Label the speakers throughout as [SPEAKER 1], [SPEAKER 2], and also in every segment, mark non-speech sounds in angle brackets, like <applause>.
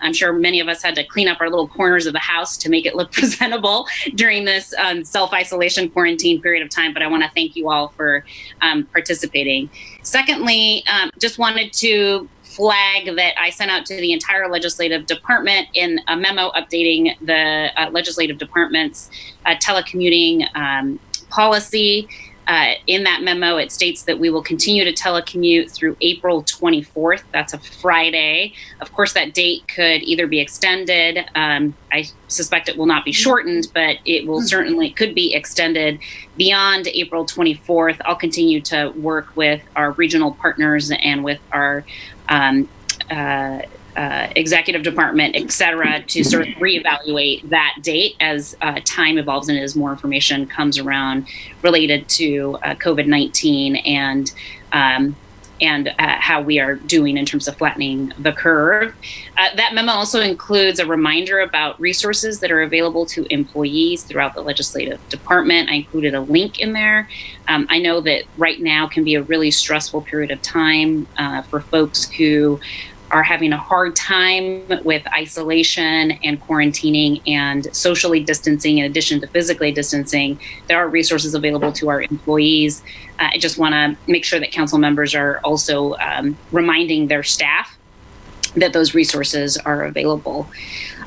[SPEAKER 1] I'm sure many of us had to clean up our little corners of the house to make it look <laughs> presentable during this um, self isolation quarantine period of time. But I want to thank you all for um, participating. Secondly, um, just wanted to flag that I sent out to the entire legislative department in a memo updating the uh, legislative department's uh, telecommuting um, policy. Uh, in that memo, it states that we will continue to telecommute through April 24th. That's a Friday. Of course, that date could either be extended. Um, I suspect it will not be shortened, but it will certainly could be extended beyond April 24th. I'll continue to work with our regional partners and with our um, uh, uh, executive department, et cetera, to sort of reevaluate that date as uh, time evolves and as more information comes around related to uh, COVID 19 and um, and uh, how we are doing in terms of flattening the curve. Uh, that memo also includes a reminder about resources that are available to employees throughout the legislative department. I included a link in there. Um, I know that right now can be a really stressful period of time for folks who are having a hard time with isolation and quarantining and socially distancing in addition to physically distancing, there are resources available to our employees. Uh, I just want to make sure that council members are also um, reminding their staff that those resources are available.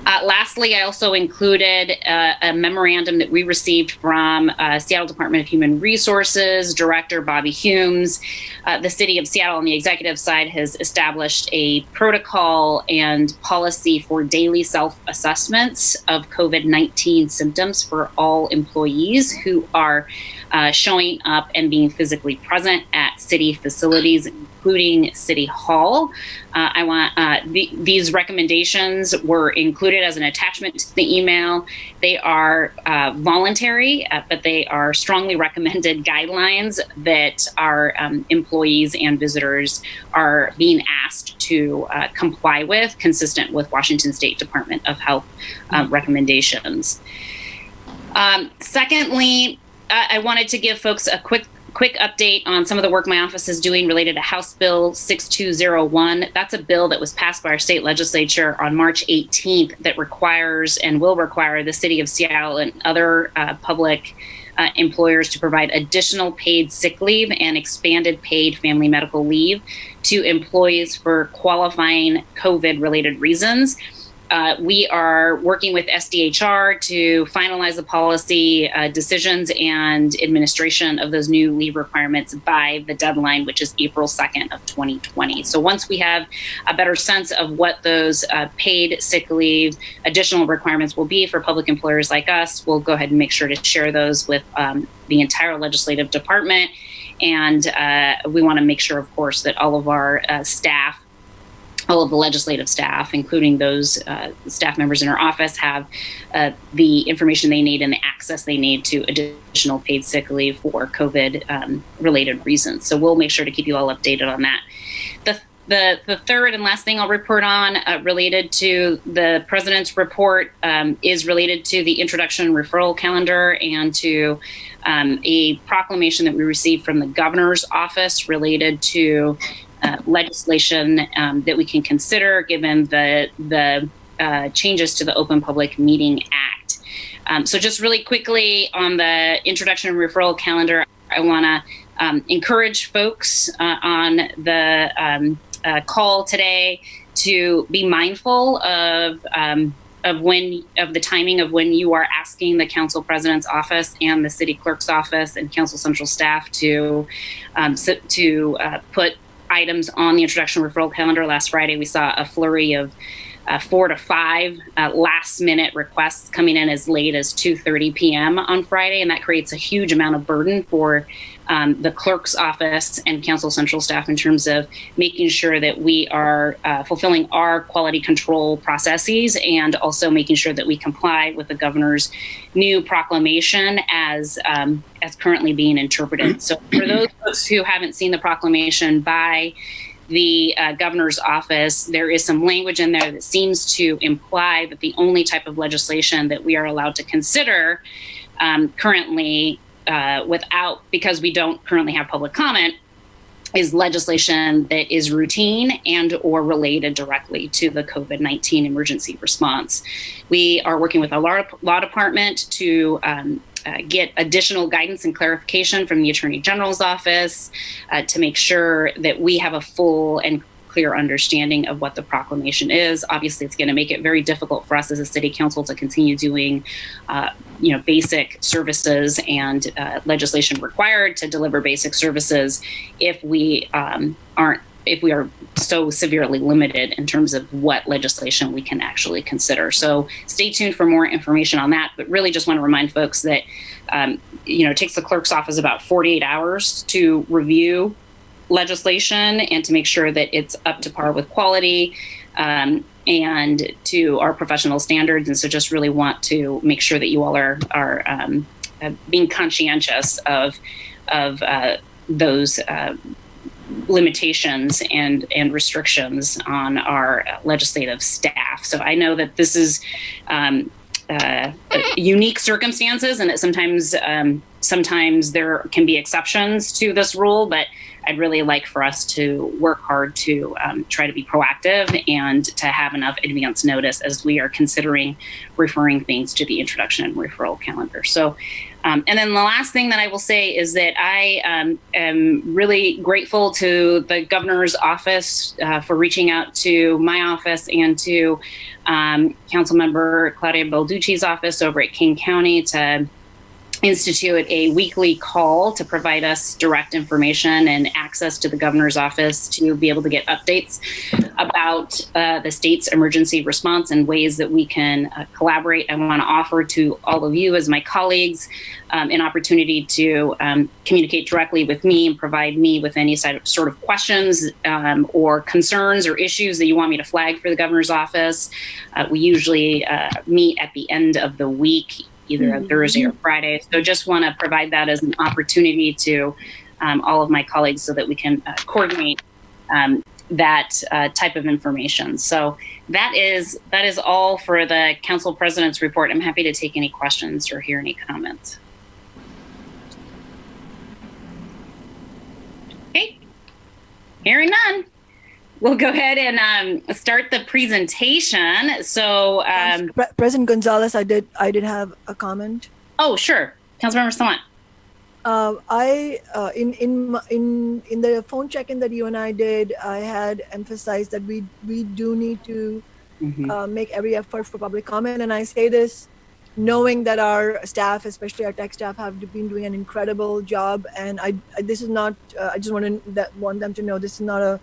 [SPEAKER 1] Uh, lastly, I also included uh, a memorandum that we received from uh, Seattle Department of Human Resources Director Bobby Humes. Uh, the City of Seattle on the executive side has established a protocol and policy for daily self assessments of COVID 19 symptoms for all employees who are uh, showing up and being physically present at city facilities, including City Hall. Uh, I want uh, the, these recommendations were included as an attachment to the email. They are uh, voluntary, uh, but they are strongly recommended <laughs> guidelines that our um, employees and visitors are being asked to uh, comply with, consistent with Washington State Department of Health uh, recommendations. Um, secondly, I wanted to give folks a quick quick update on some of the work my office is doing related to House Bill 6201. That's a bill that was passed by our state legislature on March 18th that requires and will require the city of Seattle and other uh, public uh, employers to provide additional paid sick leave and expanded paid family medical leave to employees for qualifying COVID related reasons. Uh, we are working with SDHR to finalize the policy uh, decisions and administration of those new leave requirements by the deadline, which is April 2nd of 2020. So once we have a better sense of what those uh, paid sick leave additional requirements will be for public employers like us, we'll go ahead and make sure to share those with um, the entire legislative department. And uh, we want to make sure, of course, that all of our uh, staff all of the legislative staff, including those uh, staff members in our office, have uh, the information they need and the access they need to additional paid sick leave for COVID um, related reasons. So we'll make sure to keep you all updated on that. The the, the third and last thing I'll report on uh, related to the president's report um, is related to the introduction referral calendar and to um, a proclamation that we received from the governor's office related to uh, legislation um, that we can consider given the the uh, changes to the Open Public Meeting Act. Um, so, just really quickly on the introduction and referral calendar, I want to um, encourage folks uh, on the um, uh, call today to be mindful of um, of when of the timing of when you are asking the council president's office and the city clerk's office and council central staff to um, so, to uh, put items on the introduction referral calendar. Last Friday, we saw a flurry of uh, four to five uh, last minute requests coming in as late as 2.30 p.m on friday and that creates a huge amount of burden for um, the clerk's office and council central staff in terms of making sure that we are uh, fulfilling our quality control processes and also making sure that we comply with the governor's new proclamation as um, as currently being interpreted. So for those folks who haven't seen the proclamation by the uh, governor's office, there is some language in there that seems to imply that the only type of legislation that we are allowed to consider um, currently uh, without, because we don't currently have public comment, is legislation that is routine and or related directly to the covid-19 emergency response. We are working with our law, law department to um, uh, get additional guidance and clarification from the attorney general's office uh, to make sure that we have a full and clear understanding of what the proclamation is. Obviously, it's going to make it very difficult for us as a city council to continue doing, uh, you know, basic services and uh, legislation required to deliver basic services if we um, aren't if we are so severely limited in terms of what legislation we can actually consider. So stay tuned for more information on that. But really, just want to remind folks that um, you know it takes the clerk's office about 48 hours to review legislation and to make sure that it's up to par with quality um, and to our professional standards. And so, just really want to make sure that you all are are um, uh, being conscientious of of uh, those. Uh, limitations and and restrictions on our legislative staff. So I know that this is um, uh, unique circumstances, and that sometimes um, sometimes there can be exceptions to this rule, but I'd really like for us to work hard to um, try to be proactive and to have enough advance notice as we are considering referring things to the introduction and referral calendar. So, um, and then the last thing that I will say is that I um, am really grateful to the governor's office uh, for reaching out to my office and to um, Council Member Claudia Balducci's office over at King County to institute a weekly call to provide us direct information and access to the governor's office to be able to get updates about uh, the state's emergency response and ways that we can uh, collaborate. I want to offer to all of you, as my colleagues, um, an opportunity to um, communicate directly with me and provide me with any sort of questions um, or concerns or issues that you want me to flag for the governor's office. Uh, we usually uh, meet at the end of the week either mm-hmm. a Thursday or Friday. So just want to provide that as an opportunity to um, all of my colleagues so that we can uh, coordinate um, that uh, type of information. So that is that is all for the council president's report. I'm happy to take any questions or hear any comments. Okay, hearing none we'll go ahead and um, start the presentation. So, um,
[SPEAKER 2] President Gonzalez, I did I did have a comment.
[SPEAKER 1] Oh, sure, Councilmember Sawant.
[SPEAKER 2] Uh, I uh, in in in in the phone check-in that you and I did, I had emphasized that we we do need to mm-hmm. uh, make every effort for public comment, and I say this knowing that our staff, especially our tech staff, have been doing an incredible job. And I, I this is not. Uh, I just want to want them to know this is not a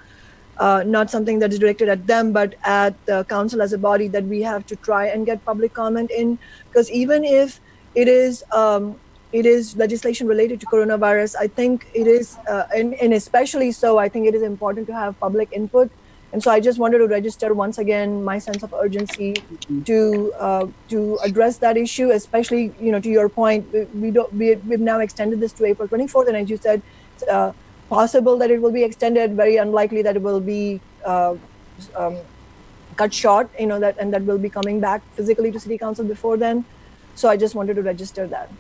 [SPEAKER 2] uh, not something that is directed at them, but at the council as a body that we have to try and get public comment in. Because even if it is um, it is legislation related to coronavirus, I think it is, uh, and, and especially so, I think it is important to have public input. And so I just wanted to register once again my sense of urgency to uh, to address that issue, especially you know to your point, we don't we, we've now extended this to April 24th, and as you said, uh, possible that it will be extended, very unlikely that it will be uh, um, cut short, you know, that and that will be coming back physically to City Council before then. So I just wanted to register that.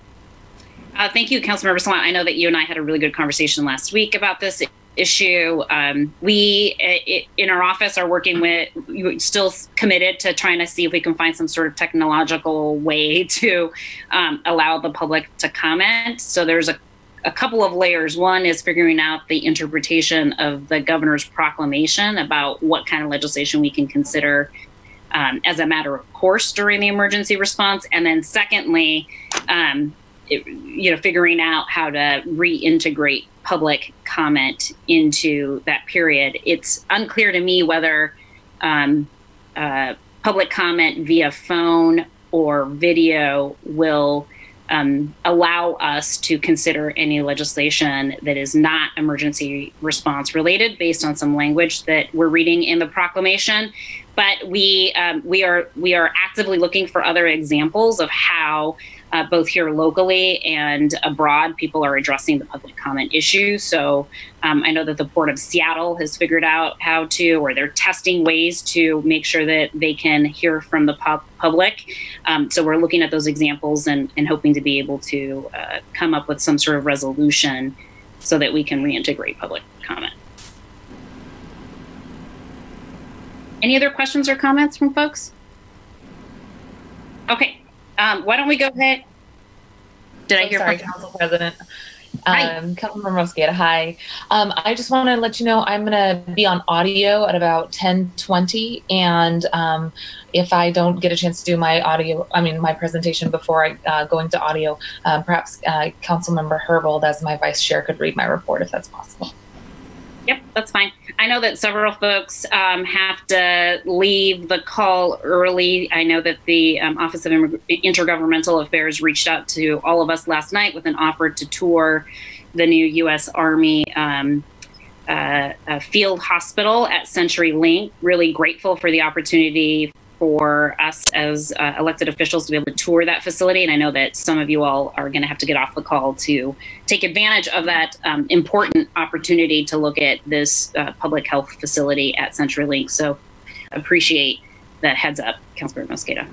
[SPEAKER 1] Uh, thank you, Councilmember Sawant. I know that you and I had a really good conversation last week about this issue. Um, we it, in our office are working with still committed to trying to see if we can find some sort of technological way <laughs> to um, allow the public to comment. So there's a a couple of layers. One is figuring out the interpretation of the governor's proclamation about what kind of legislation we can consider um, as a matter of course during the emergency response, and then secondly, um, it, you know, figuring out how to reintegrate public comment into that period. It's unclear to me whether um, uh, public comment via phone or video will um, allow us to consider any legislation that is not emergency response related based on some language that we're reading in the proclamation. But we um, we are we are actively looking for other examples of how uh, both here locally and abroad, people are addressing the public comment issue. So um, I know that the Port of Seattle has figured out how to, or they're testing ways to make sure that they can hear from the pub- public. Um, so we're looking at those examples and, and hoping to be able to uh, come up with some sort of resolution so that we can reintegrate public comment. Any other questions or comments from folks? Okay, um, why don't we go ahead?
[SPEAKER 3] Did I hear? Sorry, from- Council President. Um, Councilmember Mosqueda, hi. Um, I just want to let you know I'm going to be on audio at about 10:20, and um, if I don't get a chance to do my audio, I mean my presentation before I uh, go into audio, um, perhaps uh, Councilmember Herbold, as my vice chair, could read my report if that's possible.
[SPEAKER 1] Yep, that's fine. I know that several folks um, have to leave the call early. I know that the um, Office of Intergovernmental Affairs reached out to all of us last night with an offer to tour the new U.S. Army um, uh, field hospital at CenturyLink. Really grateful for the opportunity for us as uh, elected officials to be able to tour that facility. And I know that some of you all are going to have to get off the call to take advantage of that um, important opportunity to look at this uh, public health facility at CenturyLink. So appreciate that heads up, Councilor Mosqueda.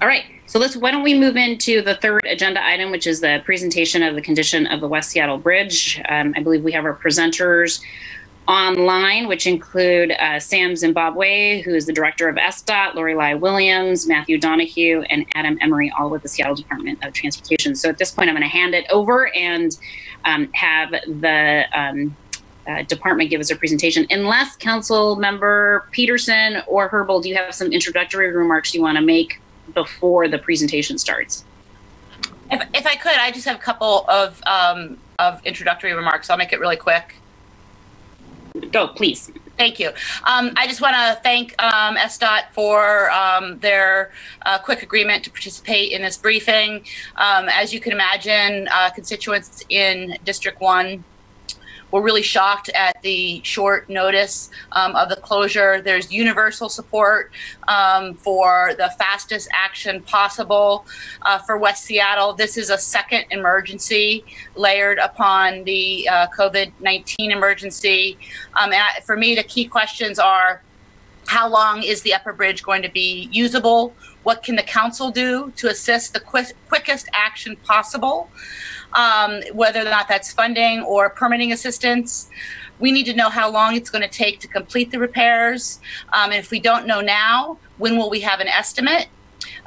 [SPEAKER 1] All right, so let's, why don't we move into the third agenda item, which is the presentation of the condition of the West Seattle Bridge. Um, I believe we have our presenters online, which include uh, Sam Zimbabwe, who is the director of SDOT, Lorelei Williams, Matthew Donahue, and Adiam Emery, all with the Seattle Department of Transportation. So at this point, I'm going to hand it over and um, have the um, uh, department give us a presentation. Unless Council Member Peterson or Herbold, do you have some introductory remarks you want to make before the presentation starts?
[SPEAKER 4] If, if I could, I just have a couple of um, of introductory remarks. I'll make it really quick
[SPEAKER 1] go, please.
[SPEAKER 4] Thank you. Um, I just want to thank um, SDOT for um, their uh, quick agreement to participate in this briefing. Um, as you can imagine, uh, constituents in District 1 we're really shocked at the short notice um, of the closure. There's universal support um, for the fastest action possible uh, for West Seattle. This is a second emergency layered upon the uh, COVID 19 emergency. Um, and I, for me, the key questions are how long is the upper bridge going to be usable? What can the council do to assist the quickest action possible? Um, whether or not that's funding or permitting assistance. We need to know how long it's going to take to complete the repairs. Um, and if we don't know now, when will we have an estimate?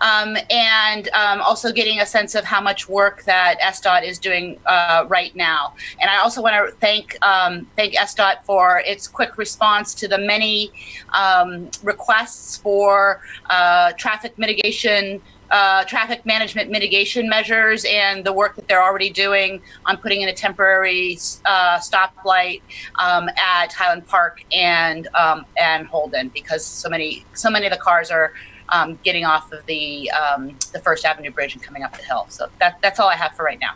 [SPEAKER 4] Um, and um, also getting a sense of how much work that SDOT is doing uh, right now. And I also want to thank um, thank SDOT for its quick response to the many um, requests for uh, traffic mitigation uh, traffic management mitigation measures and the work that they're already doing on putting in a temporary uh, stoplight um, at Highland Park and um, and Holden because so many so many of the cars are um, getting off of the um, the First Avenue Bridge and coming up the hill. So that, that's all I have for right now.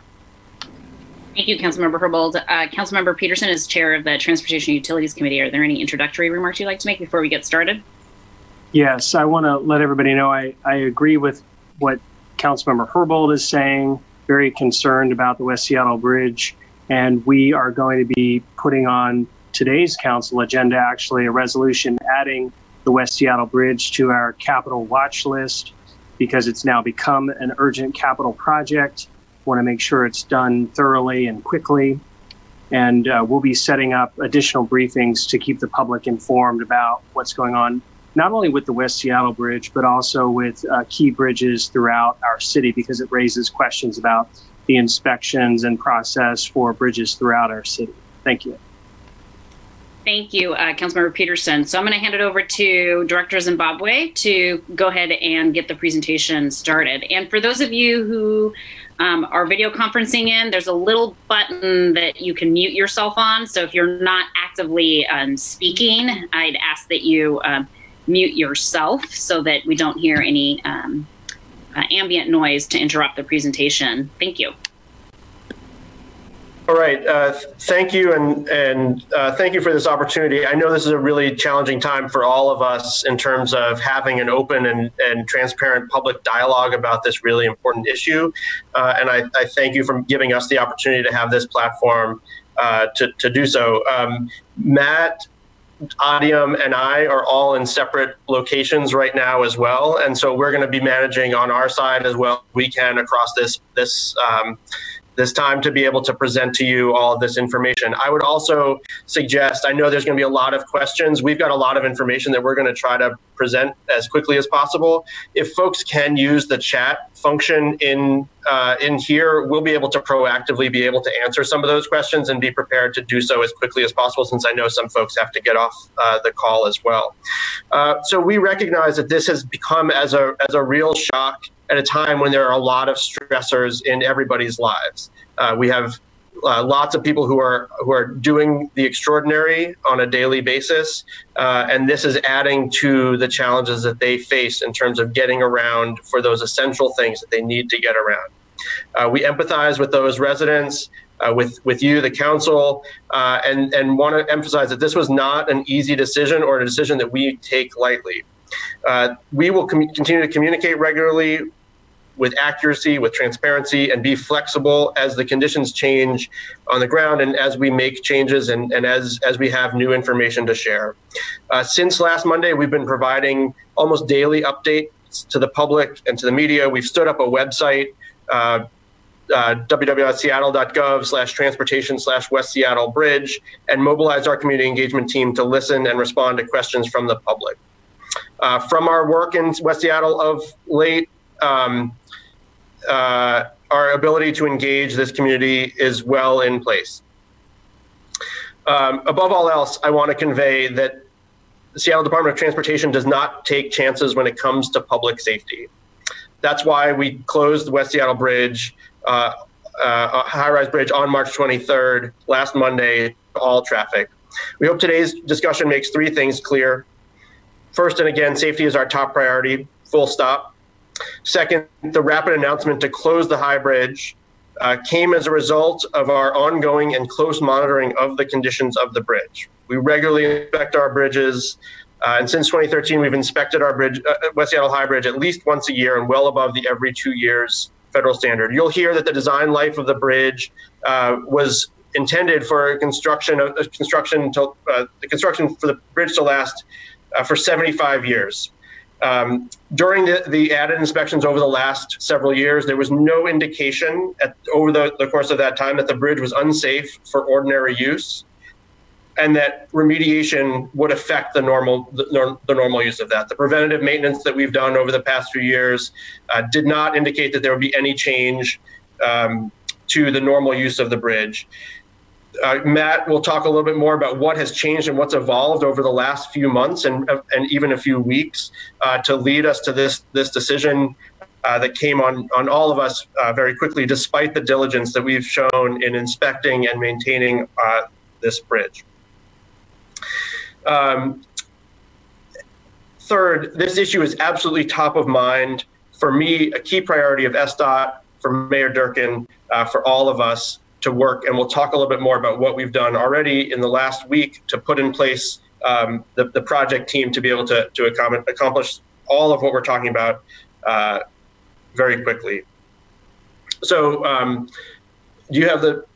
[SPEAKER 1] Thank you, Councilmember Herbold. Uh, Councilmember Peterson is chair of the Transportation Utilities Committee. Are there any introductory remarks you'd like to make before we get started?
[SPEAKER 5] Yes, I want to let everybody know I, I agree with what Councilmember Herbold is saying, very concerned about the West Seattle Bridge. And we are going to be putting on today's council agenda actually a resolution adding the West Seattle Bridge to our capital watch list because it's now become an urgent capital project. Want to make sure it's done thoroughly and quickly. And uh, we'll be setting up additional briefings to keep the public informed about what's going on not only with the West Seattle Bridge, but also with uh, key bridges throughout our city because it raises questions about the inspections and process for bridges throughout our city. Thank you.
[SPEAKER 1] Thank you, uh, Councilmember Peterson. So I'm going to hand it over to Director Zimbabwe to go ahead and get the presentation started. And for those of you who um, are video conferencing in, there's a little button that you can mute yourself on. So if you're not actively um, speaking, I'd ask that you uh, mute yourself so that we don't hear any um, uh, ambient noise to interrupt the presentation. Thank you.
[SPEAKER 6] All right. Uh, thank you, and and uh, thank you for this opportunity. I know this is a really challenging time for all of us in terms of having an open and, and transparent public dialogue about this really important issue. Uh, and I, I, thank you for giving us the opportunity to have this platform uh, to, to do so. Um, Matt Adiam and I are all in separate locations right now as well, and so we're going to be managing on our side as well we can across this this um, this time to be able to present to you all of this information. I would also suggest, I know there's going to be a lot of questions. We've got a lot of information that we're going to try to present as quickly as possible. If folks can use the chat function in uh, in here, we'll be able to proactively be able to answer some of those questions and be prepared to do so as quickly as possible since I know some folks have to get off uh, the call as well. Uh, so we recognize that this has become as a, as a real shock at a time when there are a lot of stressors in everybody's lives. Uh, we have uh, lots of people who are who are doing the extraordinary on a daily basis, uh, and this is adding to the challenges that they face in terms of getting around for those essential things that they need to get around. Uh, we empathize with those residents. Uh, with with you, the council, uh, and and want to emphasize that this was not an easy decision or a decision that we take lightly. Uh, we will com- continue to communicate regularly with accuracy, with transparency, and be flexible as the conditions change on the ground and as we make changes and, and as, as we have new information to share. Uh, since last Monday, we've been providing almost daily updates to the public and to the media. We've stood up a website. Uh, uh, www.seattle.gov slash transportation slash West Seattle Bridge and mobilized our community engagement team to listen and respond to questions from the public. Uh, from our work in West Seattle of late, um, uh, our ability to engage this community is well in place. Um, above all else, I want to convey that the Seattle Department of Transportation does not take chances when it comes to public safety. That's why we closed the West Seattle Bridge, uh, uh, high rise bridge on March 23rd, last Monday, all traffic. We hope today's discussion makes three things clear. First, and again, safety is our top priority, full stop. Second, the rapid announcement to close the high bridge uh, came as a result of our ongoing and close monitoring of the conditions of the bridge. We regularly inspect our bridges, uh, and since 2013, we've inspected our bridge, uh, West Seattle High Bridge, at least once a year and well above the every two years federal standard. You'll hear that the design life of the bridge uh, was intended for construction of construction to, uh, the construction for the bridge to last uh, for 75 years. Um, during the, the, added inspections over the last several years, there was no indication at, over the, the, course of that time that the bridge was unsafe for ordinary use and that remediation would affect the normal the, the normal use of that. The preventative maintenance that we've done over the past few years uh, did not indicate that there would be any change um, to the normal use of the bridge. Uh, Matt will talk a little bit more about what has changed and what's evolved over the last few months and and even a few weeks uh, to lead us to this this decision uh, that came on on all of us uh, very quickly, despite the diligence that we've shown in inspecting and maintaining uh, this bridge. Um, third, this issue is absolutely top of mind for me, a key priority of SDOT, for Mayor Durkin, uh, for all of us to work. And we'll talk a little bit more about what we've done already in the last week to put in place um, the, the, project team to be able to, to accomplish all of what we're talking about uh, very quickly. So um, you have the,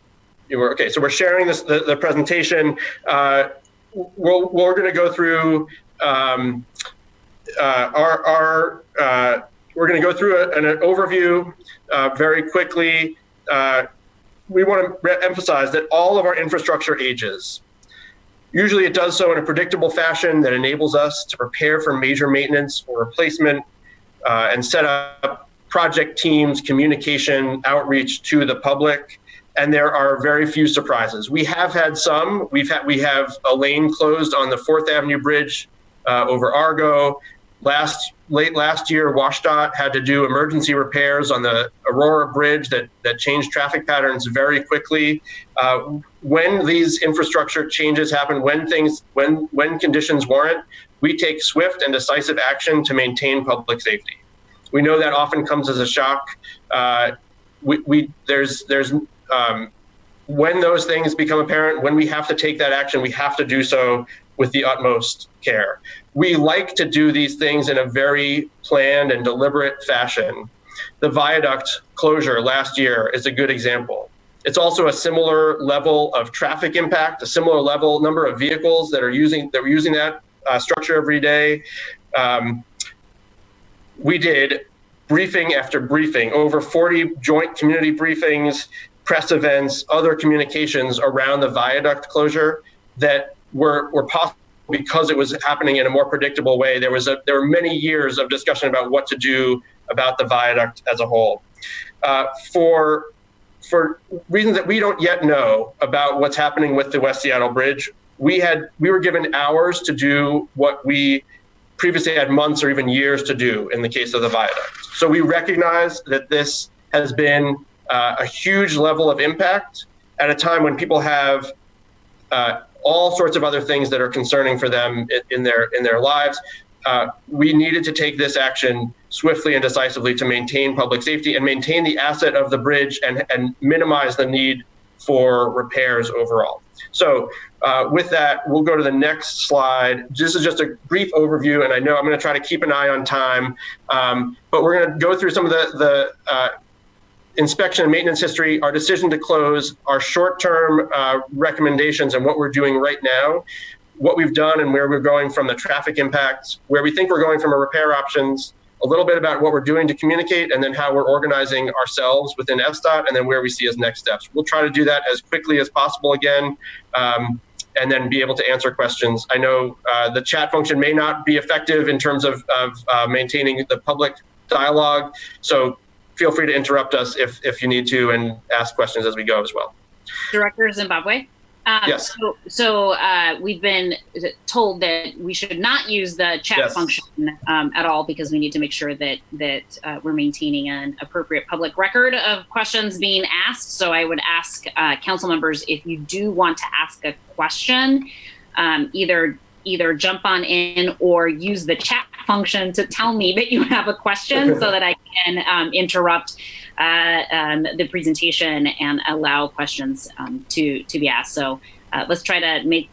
[SPEAKER 6] you were, okay, so we're sharing this, the, the presentation. Uh, we're, we're going to go through um, uh, our, our uh, we're going to go through a, an, overview uh, very quickly uh, we want to emphasize that all of our infrastructure ages. Usually it does so in a predictable fashion that enables us to prepare for major maintenance or replacement uh, and set up project teams, communication, outreach to the public. And there are very few surprises. We have had some. We've had we have a lane closed on the Fourth Avenue Bridge uh, over Argo. Last late last year, WSDOT had to do emergency repairs on the Aurora Bridge that, that changed traffic patterns very quickly. Uh, when these infrastructure changes happen, when things, when when conditions warrant, we take swift and decisive action to maintain public safety. We know that often comes as a shock. Uh, we, we, there's there's um, when those things become apparent, when we have to take that action, we have to do so with the utmost care. We like to do these things in a very planned and deliberate fashion. The viaduct closure last year is a good example. It's also a similar level of traffic impact, a similar level number of vehicles that are using that using that uh, structure every day. Um, we did briefing after briefing, over 40 joint community briefings, press events, other communications around the viaduct closure that were, were possible because it was happening in a more predictable way. There was a, there were many years of discussion about what to do about the viaduct as a whole. Uh, for for reasons that we don't yet know about what's happening with the West Seattle Bridge, we had we were given hours to do what we previously had months or even years to do in the case of the viaduct. So we recognize that this has been uh, a huge level of impact at a time when people have uh, all sorts of other things that are concerning for them in, in their in their lives. Uh, we needed to take this action swiftly and decisively to maintain public safety and maintain the asset of the bridge and, and minimize the need for repairs overall. So uh, with that, we'll go to the next slide. This is just a brief overview, and I know I'm going to try to keep an eye on time, um, but we're going to go through some of the, the uh, inspection and maintenance history, our decision to close, our short-term uh, recommendations, and what we're doing right now, what we've done and where we're going from the traffic impacts, where we think we're going from a repair options, a little bit about what we're doing to communicate, and then how we're organizing ourselves within SDOT, and then where we see as next steps. We'll try to do that as quickly as possible again. Um, and then be able to answer questions. I know uh, the chat function may not be effective in terms of, of uh, maintaining the public dialogue. So feel free to interrupt us if, if you need to and ask questions as we go as well.
[SPEAKER 1] Director Zimbabwe. Um, yes. So, so uh, we've been told that we should not use the chat yes. function um, at all because we need to make sure that that uh, we're maintaining an appropriate public record of questions being asked. So I would ask uh, council members if you do want to ask a question, um, either either jump on in or use the chat function to tell me that you have a question so that I can um, interrupt uh, um, the presentation and allow questions um, to, to be asked. So uh, let's try to make,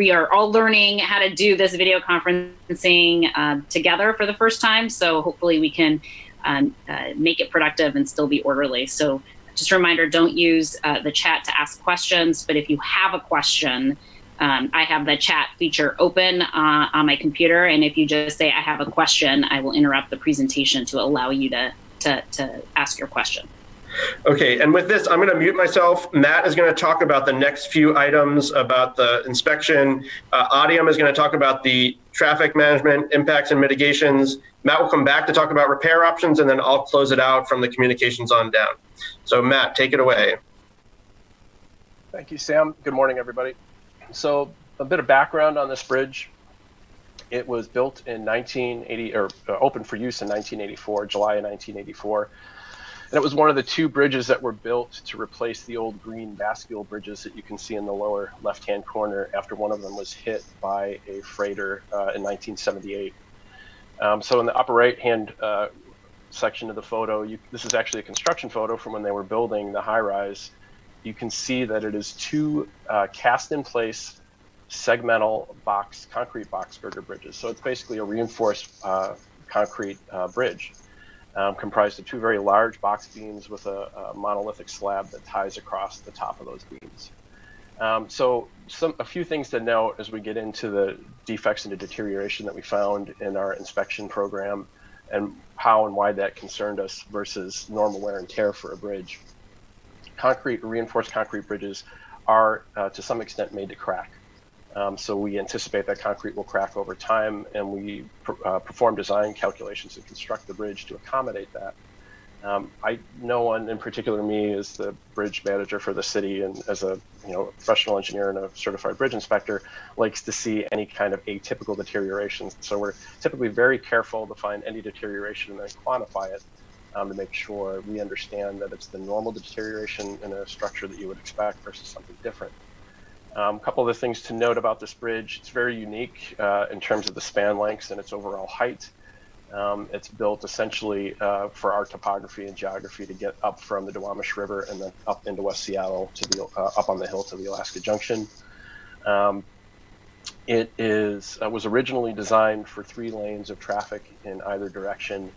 [SPEAKER 1] we are all learning how to do this video conferencing uh, together for the first time. So hopefully we can um, uh, make it productive and still be orderly. So just a reminder, don't use uh, the chat to ask questions, but if you have a question, um, I have the chat feature open uh, on my computer, and if you just say I have a question, I will interrupt the presentation to allow you to to, to ask your question.
[SPEAKER 6] Okay, and with this, I'm going to mute myself. Matt is going to talk about the next few items about the inspection. Uh, Adiam is going to talk about the traffic management impacts and mitigations. Matt will come back to talk about repair options, and then I'll close it out from the communications on down. So, Matt, take it away.
[SPEAKER 7] Thank you, Sam. Good morning, everybody. So a bit of background on this bridge. It was built in 1980 or uh, opened for use in 1984, July of 1984. And it was one of the two bridges that were built to replace the old green bascule bridges that you can see in the lower left-hand corner after one of them was hit by a freighter uh, in 1978. Um, so in the upper right-hand uh, section of the photo, you, this is actually a construction photo from when they were building the high-rise you can see that it is two uh, cast in place segmental box, concrete box girder bridges. So it's basically a reinforced uh, concrete uh, bridge um, comprised of two very large box beams with a, a, monolithic slab that ties across the top of those beams. Um, so some a few things to note as we get into the defects and the deterioration that we found in our inspection program and how and why that concerned us versus normal wear and tear for a bridge concrete, reinforced concrete bridges are uh, to some extent made to crack. Um, so we anticipate that concrete will crack over time, and we pr uh, perform design calculations and construct the bridge to accommodate that. Um, I no one in particular me is the bridge manager for the city and as a you know professional engineer and a certified bridge inspector likes to see any kind of atypical deterioration. So we're typically very careful to find any deterioration and then quantify it um, to make sure we understand that it's the normal deterioration in a structure that you would expect versus something different. A um, couple of the things to note about this bridge, it's very unique uh, in terms of the span lengths and its overall height. Um, it's built essentially uh, for our topography and geography to get up from the Duwamish River and then up into West Seattle to the uh, up on the hill to the Alaska Junction. Um, it is uh, was originally designed for three lanes of traffic in either direction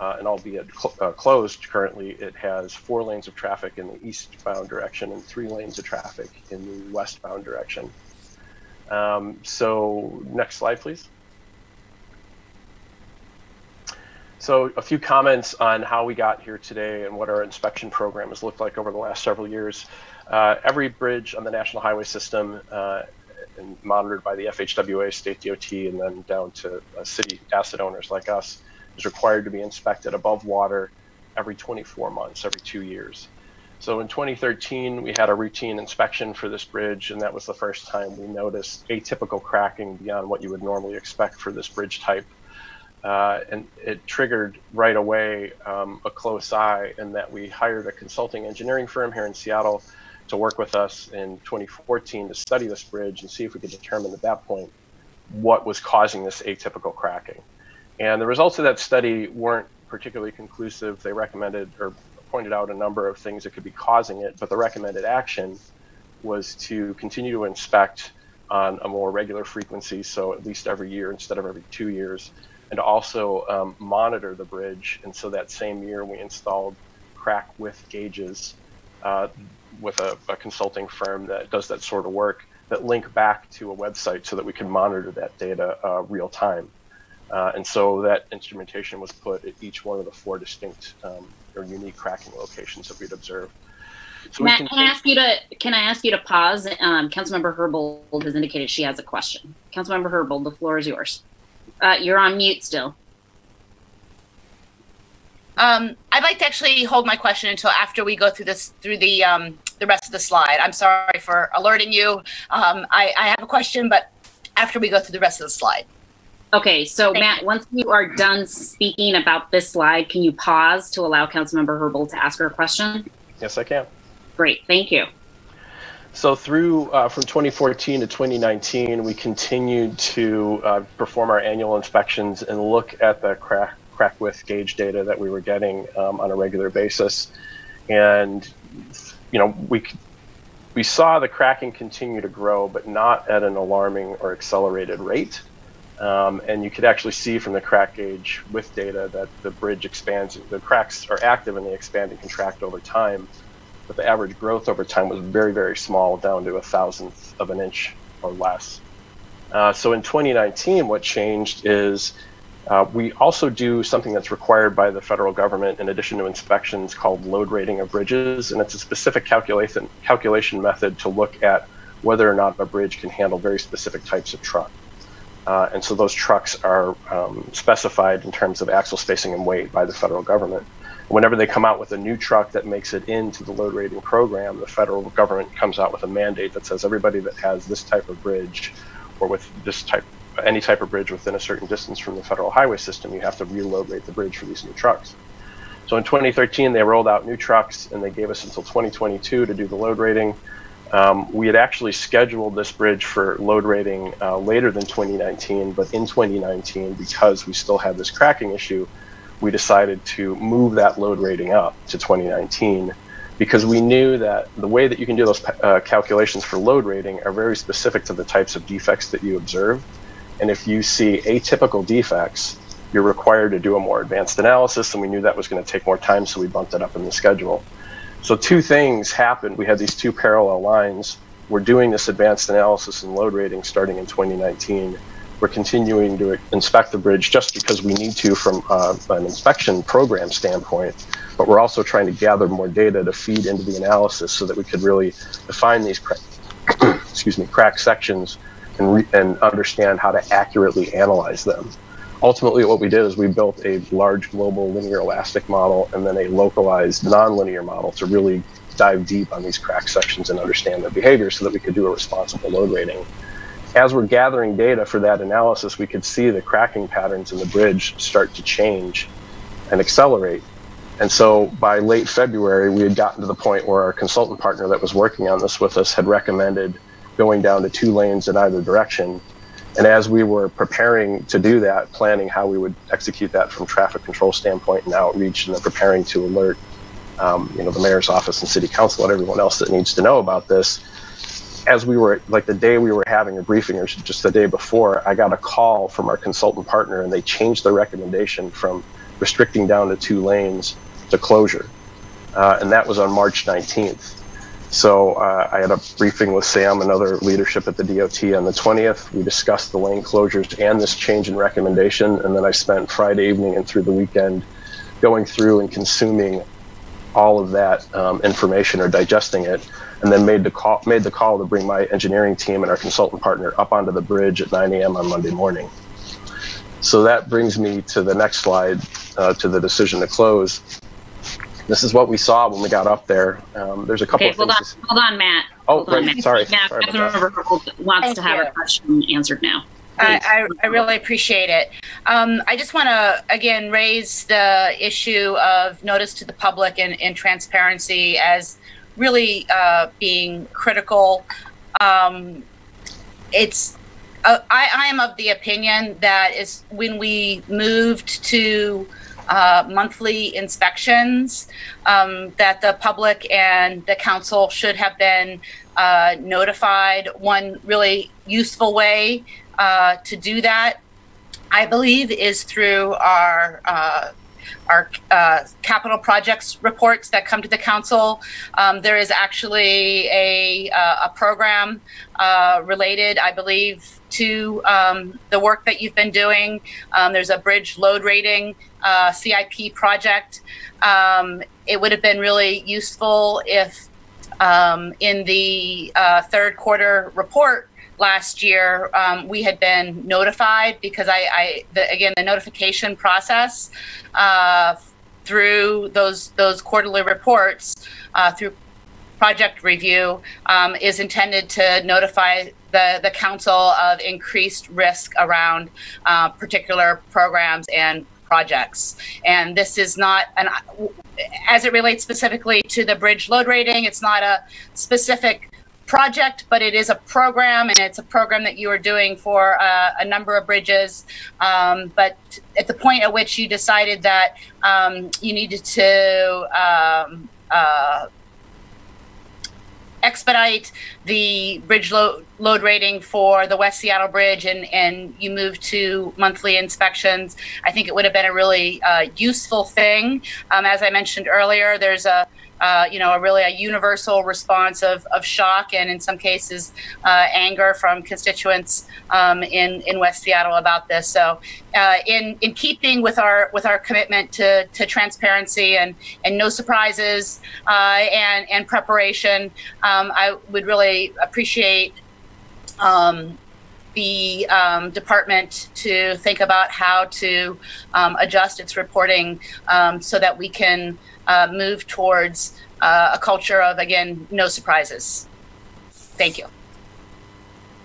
[SPEAKER 7] uh, and albeit cl uh, closed currently, it has four lanes of traffic in the eastbound direction and three lanes of traffic in the westbound direction. Um, so next slide, please. So a few comments on how we got here today and what our inspection program has looked like over the last several years. Uh, every bridge on the national highway system uh, and monitored by the FHWA, state DOT, and then down to uh, city asset owners like us, is required to be inspected above water every 24 months, every two years. So in 2013, we had a routine inspection for this bridge, and that was the first time we noticed atypical cracking beyond what you would normally expect for this bridge type uh, and it triggered right away um, a close eye in that we hired a consulting engineering firm here in Seattle to work with us in 2014 to study this bridge and see if we could determine at that point what was causing this atypical cracking. And the results of that study weren't particularly conclusive. They recommended or pointed out a number of things that could be causing it, but the recommended action was to continue to inspect on a more regular frequency, so at least every year instead of every two years, and also um, monitor the bridge. And so that same year, we installed crack width gauges uh, with a, a, consulting firm that does that sort of work that link back to a website so that we can monitor that data uh, real time. Uh, and so that instrumentation was put at each one of the four distinct um, or unique cracking locations that we'd observed.
[SPEAKER 1] So Matt, can, can I ask you to can I ask you to pause? Um, Councilmember Herbold has indicated she has a question. Councilmember Herbold, the floor is yours. Uh, you're on mute still.
[SPEAKER 4] Um, I'd like to actually hold my question until after we go through this through the um, the rest of the slide. I'm sorry for alerting you. Um, I, I, have a question, but after we go through the rest of the slide.
[SPEAKER 1] Okay, so Thank Matt, you. once you are done speaking about this slide, can you pause to allow Councilmember Herbold to ask her a question?
[SPEAKER 7] Yes, I can.
[SPEAKER 1] Great, thank you.
[SPEAKER 7] So through uh, from 2014 to 2019, we continued to uh, perform our annual inspections and look at the crack crack width gauge data that we were getting um, on a regular basis, and you know we we saw the cracking continue to grow, but not at an alarming or accelerated rate. Um, and you could actually see from the crack gauge with data that the bridge expands, the cracks are active and they expand and contract over time but the average growth over time was very, very small, down to a thousandth of an inch or less. Uh, so in 2019, what changed is uh, we also do something that's required by the federal government in addition to inspections called load rating of bridges, and it's a specific calculation calculation method to look at whether or not a bridge can handle very specific types of truck. Uh, and so those trucks are um, specified in terms of axle spacing and weight by the federal government whenever they come out with a new truck that makes it into the load rating program, the federal government comes out with a mandate that says everybody that has this type of bridge or with this type any type of bridge within a certain distance from the federal highway system, you have to reload rate the bridge for these new trucks. So in 2013, they rolled out new trucks and they gave us until 2022 to do the load rating. Um, we had actually scheduled this bridge for load rating uh, later than 2019, but in 2019, because we still had this cracking issue, we decided to move that load rating up to 2019 because we knew that the way that you can do those uh, calculations for load rating are very specific to the types of defects that you observe. And if you see atypical defects, you're required to do a more advanced analysis, and we knew that was going to take more time, so we bumped it up in the schedule. So two things happened. We had these two parallel lines. We're doing this advanced analysis and load rating starting in 2019 we're continuing to inspect the bridge just because we need to from uh, an inspection program standpoint, but we're also trying to gather more data to feed into the analysis so that we could really define these <coughs> excuse me, crack sections and, and understand how to accurately analyze them. Ultimately, what we did is we built a large global linear elastic model and then a localized nonlinear model to really dive deep on these crack sections and understand their behavior so that we could do a responsible load rating as we're gathering data for that analysis, we could see the cracking patterns in the bridge start to change and accelerate. And so by late February, we had gotten to the point where our consultant partner that was working on this with us had recommended going down to two lanes in either direction. And as we were preparing to do that, planning how we would execute that from traffic control standpoint and outreach, and then preparing to alert, um, you know, the mayor's office and city council and everyone else that needs to know about this, as we were like the day we were having a briefing or just the day before i got a call from our consultant partner and they changed the recommendation from restricting down to two lanes to closure. Uh, and that was on march 19th So uh, I had a briefing with Sam and other leadership at the DOT on the 20th. We discussed the lane closures and this change in recommendation. And then I spent Friday evening and through the weekend going through and consuming all of that um, information or digesting it, and then made the call made the call to bring my engineering team and our consultant partner up onto the bridge at 9 a.m. on Monday morning. So that brings me to the next slide, uh, to the decision to close. This is what we saw when we got up there. Um, there's a couple
[SPEAKER 1] okay,
[SPEAKER 7] of
[SPEAKER 1] hold
[SPEAKER 7] things.
[SPEAKER 1] on, hold on, Matt.
[SPEAKER 7] Oh,
[SPEAKER 1] hold on. Matt.
[SPEAKER 7] Sorry.
[SPEAKER 1] Matt,
[SPEAKER 7] sorry
[SPEAKER 1] Councilmember Herbold wants
[SPEAKER 4] Thank
[SPEAKER 1] to have
[SPEAKER 4] you.
[SPEAKER 1] a question answered now.
[SPEAKER 4] I, I, I really appreciate it. Um, I just want to again raise the issue of notice to the public and, and transparency as really uh, being critical. Um, it's uh, I, I am of the opinion that is when we moved to uh, monthly inspections, um, that the public and the council should have been uh, notified. One really useful way uh, to do that, I believe, is through our uh, our uh, capital projects reports that come to the council. Um, there is actually a uh, a program uh, related, I believe, to um, the work that you've been doing. Um, there's a bridge load rating uh, CIP project. Um, it would have been really useful if um, in the uh, third quarter report last year, um, we had been notified because I, I the, again, the notification process uh, through those those quarterly reports uh, through project review um, is intended to notify the, the council of increased risk around uh, particular programs and projects. And this is not an as it relates specifically to the bridge load rating, it's not a specific project, but it is a program, and it's a program that you are doing for uh, a number of bridges. Um, but at the point at which you decided that um, you needed to um, uh, expedite the bridge load, load rating for the West Seattle Bridge and, and you moved to monthly inspections, I think it would have been a really uh, useful thing. Um, as I mentioned earlier, there's a uh, you know, a really a universal response of, of shock and in some cases uh, anger from constituents um, in in West Seattle about this. So, uh, in in keeping with our with our commitment to, to transparency and and no surprises uh, and and preparation, um, I would really appreciate. Um, the um, department to think about how to um, adjust its reporting um, so that we can uh, move towards uh, a culture of, again, no surprises. Thank you.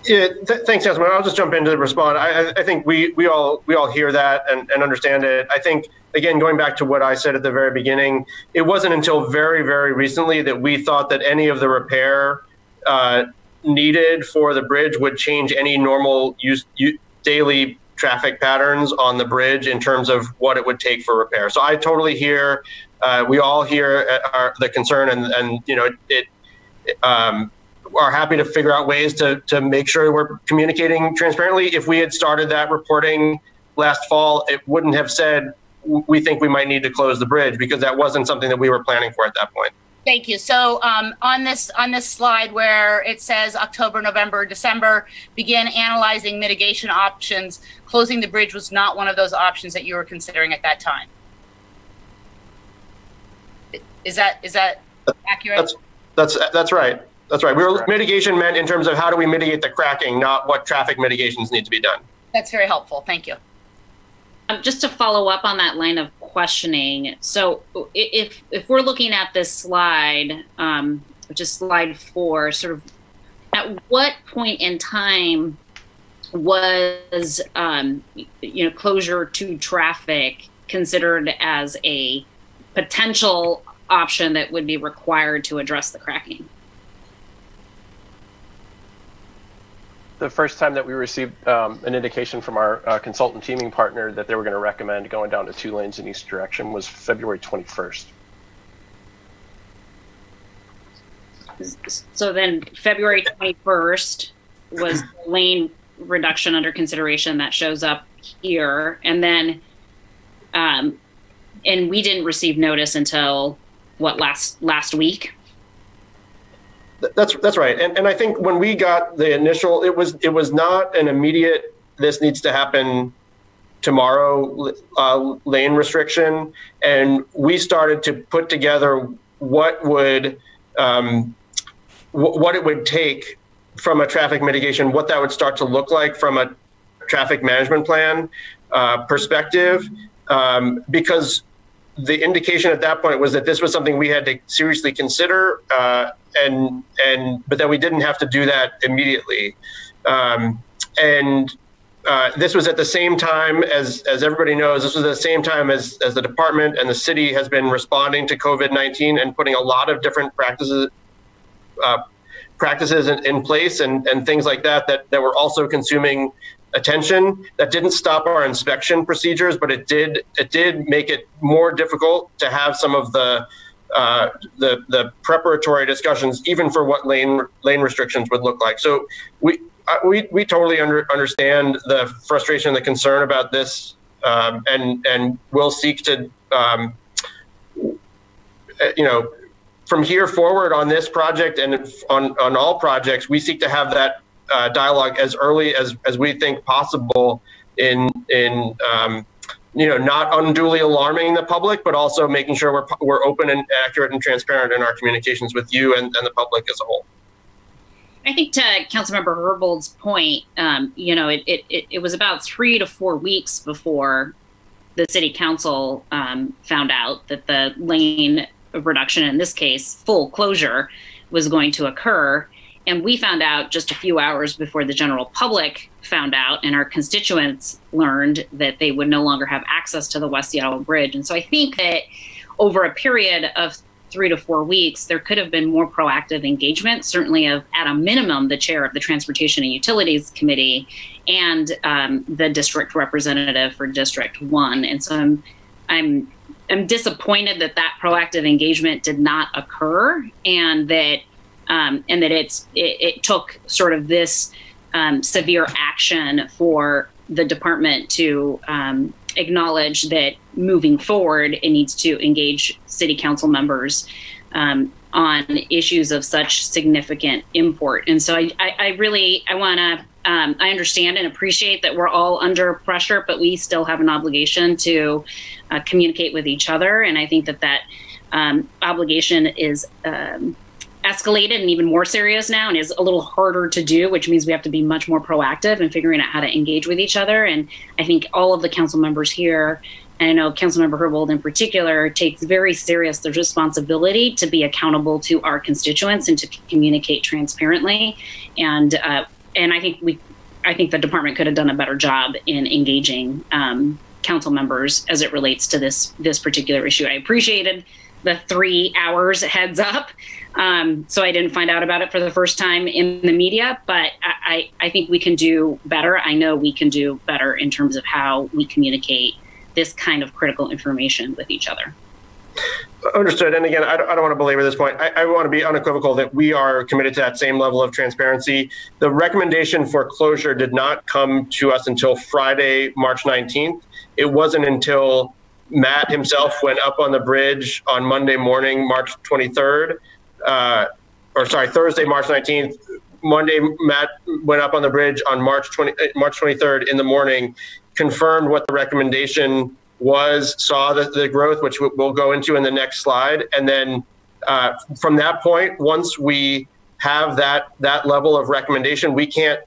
[SPEAKER 6] Yeah, th- thanks, Councilman. I'll just jump in to respond. I, I think we, we all we all hear that and, and understand it. I think again, going back to what I said at the very beginning, it wasn't until very very recently that we thought that any of the repair uh, needed for the bridge would change any normal use, use daily traffic patterns on the bridge in terms of what it would take for repair. So I totally hear, uh, we all hear our, the concern, and and you know it. Um, are happy to figure out ways to to make sure we're communicating transparently. If we had started that reporting last fall, it wouldn't have said we think we might need to close the bridge because that wasn't something that we were planning for at that point.
[SPEAKER 4] Thank you. So um, on this on this slide where it says October, November, December, begin analyzing mitigation options. Closing the bridge was not one of those options that you were considering at that time. Is that is that accurate?
[SPEAKER 6] That's that's that's right. That's right. We were mitigation meant in terms of how do we mitigate the cracking, not what traffic mitigations need to be done.
[SPEAKER 4] That's very helpful. Thank you.
[SPEAKER 1] Um, just to follow up on that line of questioning, so if if we're looking at this slide, um, which is slide four, sort of, at what point in time was um, you know closure to traffic considered as a potential option that would be required to address the cracking?
[SPEAKER 7] the first time that we received um, an indication from our uh, consultant teaming partner that they were going to recommend going down to two lanes in each direction was February 21st.
[SPEAKER 1] So then February 21st was lane reduction under consideration that shows up here. And then, um, and we didn't receive notice until what last last week?
[SPEAKER 6] That's that's right, and and I think when we got the initial, it was it was not an immediate. This needs to happen tomorrow uh, lane restriction, and we started to put together what would um, w- what it would take from a traffic mitigation, what that would start to look like from a traffic management plan uh, perspective, um, because the indication at that point was that this was something we had to seriously consider, uh, and and but that we didn't have to do that immediately, um, and. Uh, this was at the same time as, as everybody knows, this was at the same time as, as the department and the city has been responding to COVID-19 and putting a lot of different practices, uh, practices in, in, place and, and things like that, that, that were also consuming attention. That didn't stop our inspection procedures, but it did it did make it more difficult to have some of the uh, the the preparatory discussions, even for what lane lane restrictions would look like. So we uh, we we totally under, understand the frustration the concern about this, um, and and we'll seek to um, you know from here forward on this project and on on all projects, we seek to have that uh, dialogue as early as, as we think possible in in um, you know not unduly alarming the public, but also making sure we're we're open and accurate and transparent in our communications with you and, and the public as a whole.
[SPEAKER 1] I think to Councilmember Herbold's point, um, you know, it, it, it was about three to four weeks before the city council um, found out that the lane reduction, in this case, full closure, was going to occur. And we found out just a few hours before the general public found out, and our constituents learned that they would no longer have access to the West Seattle Bridge. And so I think that over a period of three to four weeks, there could have been more proactive engagement, certainly of, at a minimum, the chair of the Transportation and Utilities Committee and um, the district representative for District 1. And so I'm, I'm, I'm disappointed that that proactive engagement did not occur and that um, and that it's it, it, took sort of this um, severe action for the department to um, acknowledge that moving forward it needs to engage city council members um, on issues of such significant import and so i, I, I really i want to um, I understand and appreciate that we're all under pressure, but we still have an obligation to uh, communicate with each other. And I think that that um, obligation is um, escalated and even more serious now and is a little harder to do, which means we have to be much more proactive in figuring out how to engage with each other. And I think all of the council members here, and I know Councilmember Herbold in particular, takes very serious the responsibility to be accountable to our constituents and to communicate transparently. And uh, and I think we, I think the department could have done a better job in engaging um, council members as it relates to this this particular issue. I appreciated the three hours heads up. Um, so I didn't find out about it for the first time in the media, but I, I, think we can do better. I know we can do better in terms of how we communicate this kind of critical information with each other.
[SPEAKER 6] Understood. And again, I don't, I don't want to belabor this point. I, I, want to be unequivocal that we are committed to that same level of transparency. The recommendation for closure did not come to us until Friday, March 19th. It wasn't until Matt himself went up on the bridge on Monday morning, March 23rd, uh, or sorry, Thursday, March 19th. Monday, Matt went up on the bridge on March 20, uh, March 23rd in the morning, confirmed what the recommendation was, saw the, the growth, which we'll go into in the next slide, and then uh, from that point, once we have that that level of recommendation, we can't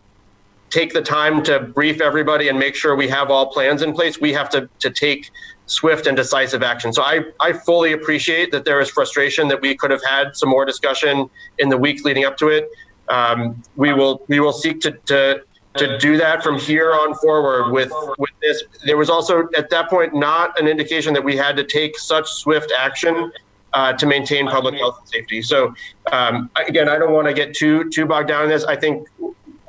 [SPEAKER 6] take the time to brief everybody and make sure we have all plans in place. We have to to take swift and decisive action. So I, I fully appreciate that there is frustration that we could have had some more discussion in the week leading up to it. Um, we will we will seek to, to to do that from here on forward with with this. There was also at that point not an indication that we had to take such swift action uh, to maintain public health and safety. So um, again, I don't want to get too too bogged down in this. I think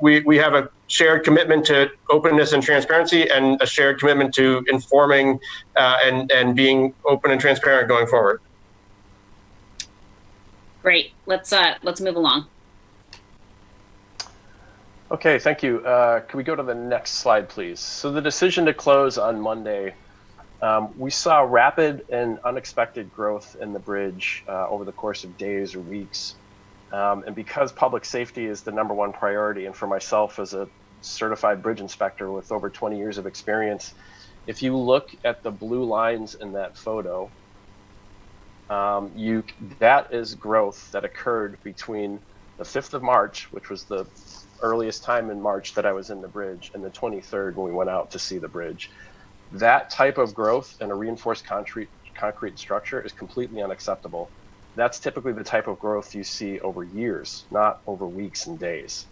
[SPEAKER 6] we we have a shared commitment to openness and transparency and a shared commitment to informing uh, and, and being open and transparent going forward.
[SPEAKER 1] Great. Let's uh, let's move along.
[SPEAKER 7] Okay, thank you. Uh, can we go to the next slide, please? So the decision to close on Monday, um, we saw rapid and unexpected growth in the bridge uh, over the course of days or weeks. Um, and because public safety is the number one priority, and for myself as a certified bridge inspector with over 20 years of experience, if you look at the blue lines in that photo, um, you that is growth that occurred between the 5th of March, which was the earliest time in March that I was in the bridge, and the 23rd when we went out to see the bridge. That type of growth in a reinforced concrete concrete structure is completely unacceptable that's typically the type of growth you see over years, not over weeks and days.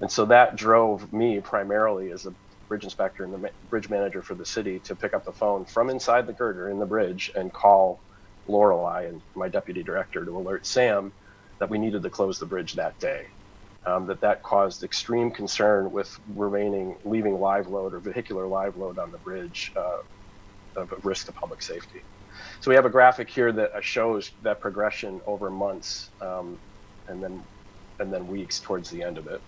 [SPEAKER 7] And so that drove me primarily as a bridge inspector and the bridge manager for the city to pick up the phone from inside the girder in the bridge and call Lorelei and my deputy director to alert Sam that we needed to close the bridge that day. Um, that that caused extreme concern with remaining leaving live load or vehicular live load on the bridge uh, of risk to public safety. So we have a graphic here that uh, shows that progression over months um, and then and then weeks towards the end of it.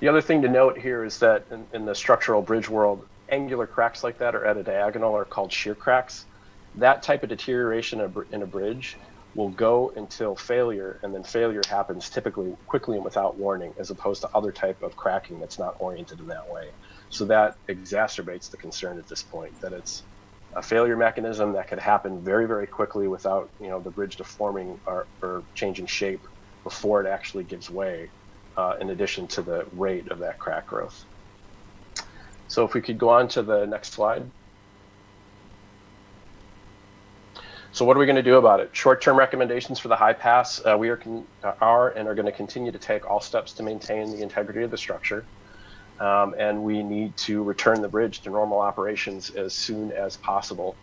[SPEAKER 7] The other thing to note here is that in, in, the structural bridge world, angular cracks like that are at a diagonal are called shear cracks. That type of deterioration in a bridge will go until failure, and then failure happens typically quickly and without warning, as opposed to other type of cracking that's not oriented in that way. So that exacerbates the concern at this point that it's a failure mechanism that could happen very, very quickly without you know the bridge deforming or, or changing shape before it actually gives way. Uh, in addition to the rate of that crack growth. So if we could go on to the next slide. So what are we going to do about it? Short-term recommendations for the high pass. Uh, we are, uh, are and are going to continue to take all steps to maintain the integrity of the structure. Um, and we need to return the bridge to normal operations as soon as possible.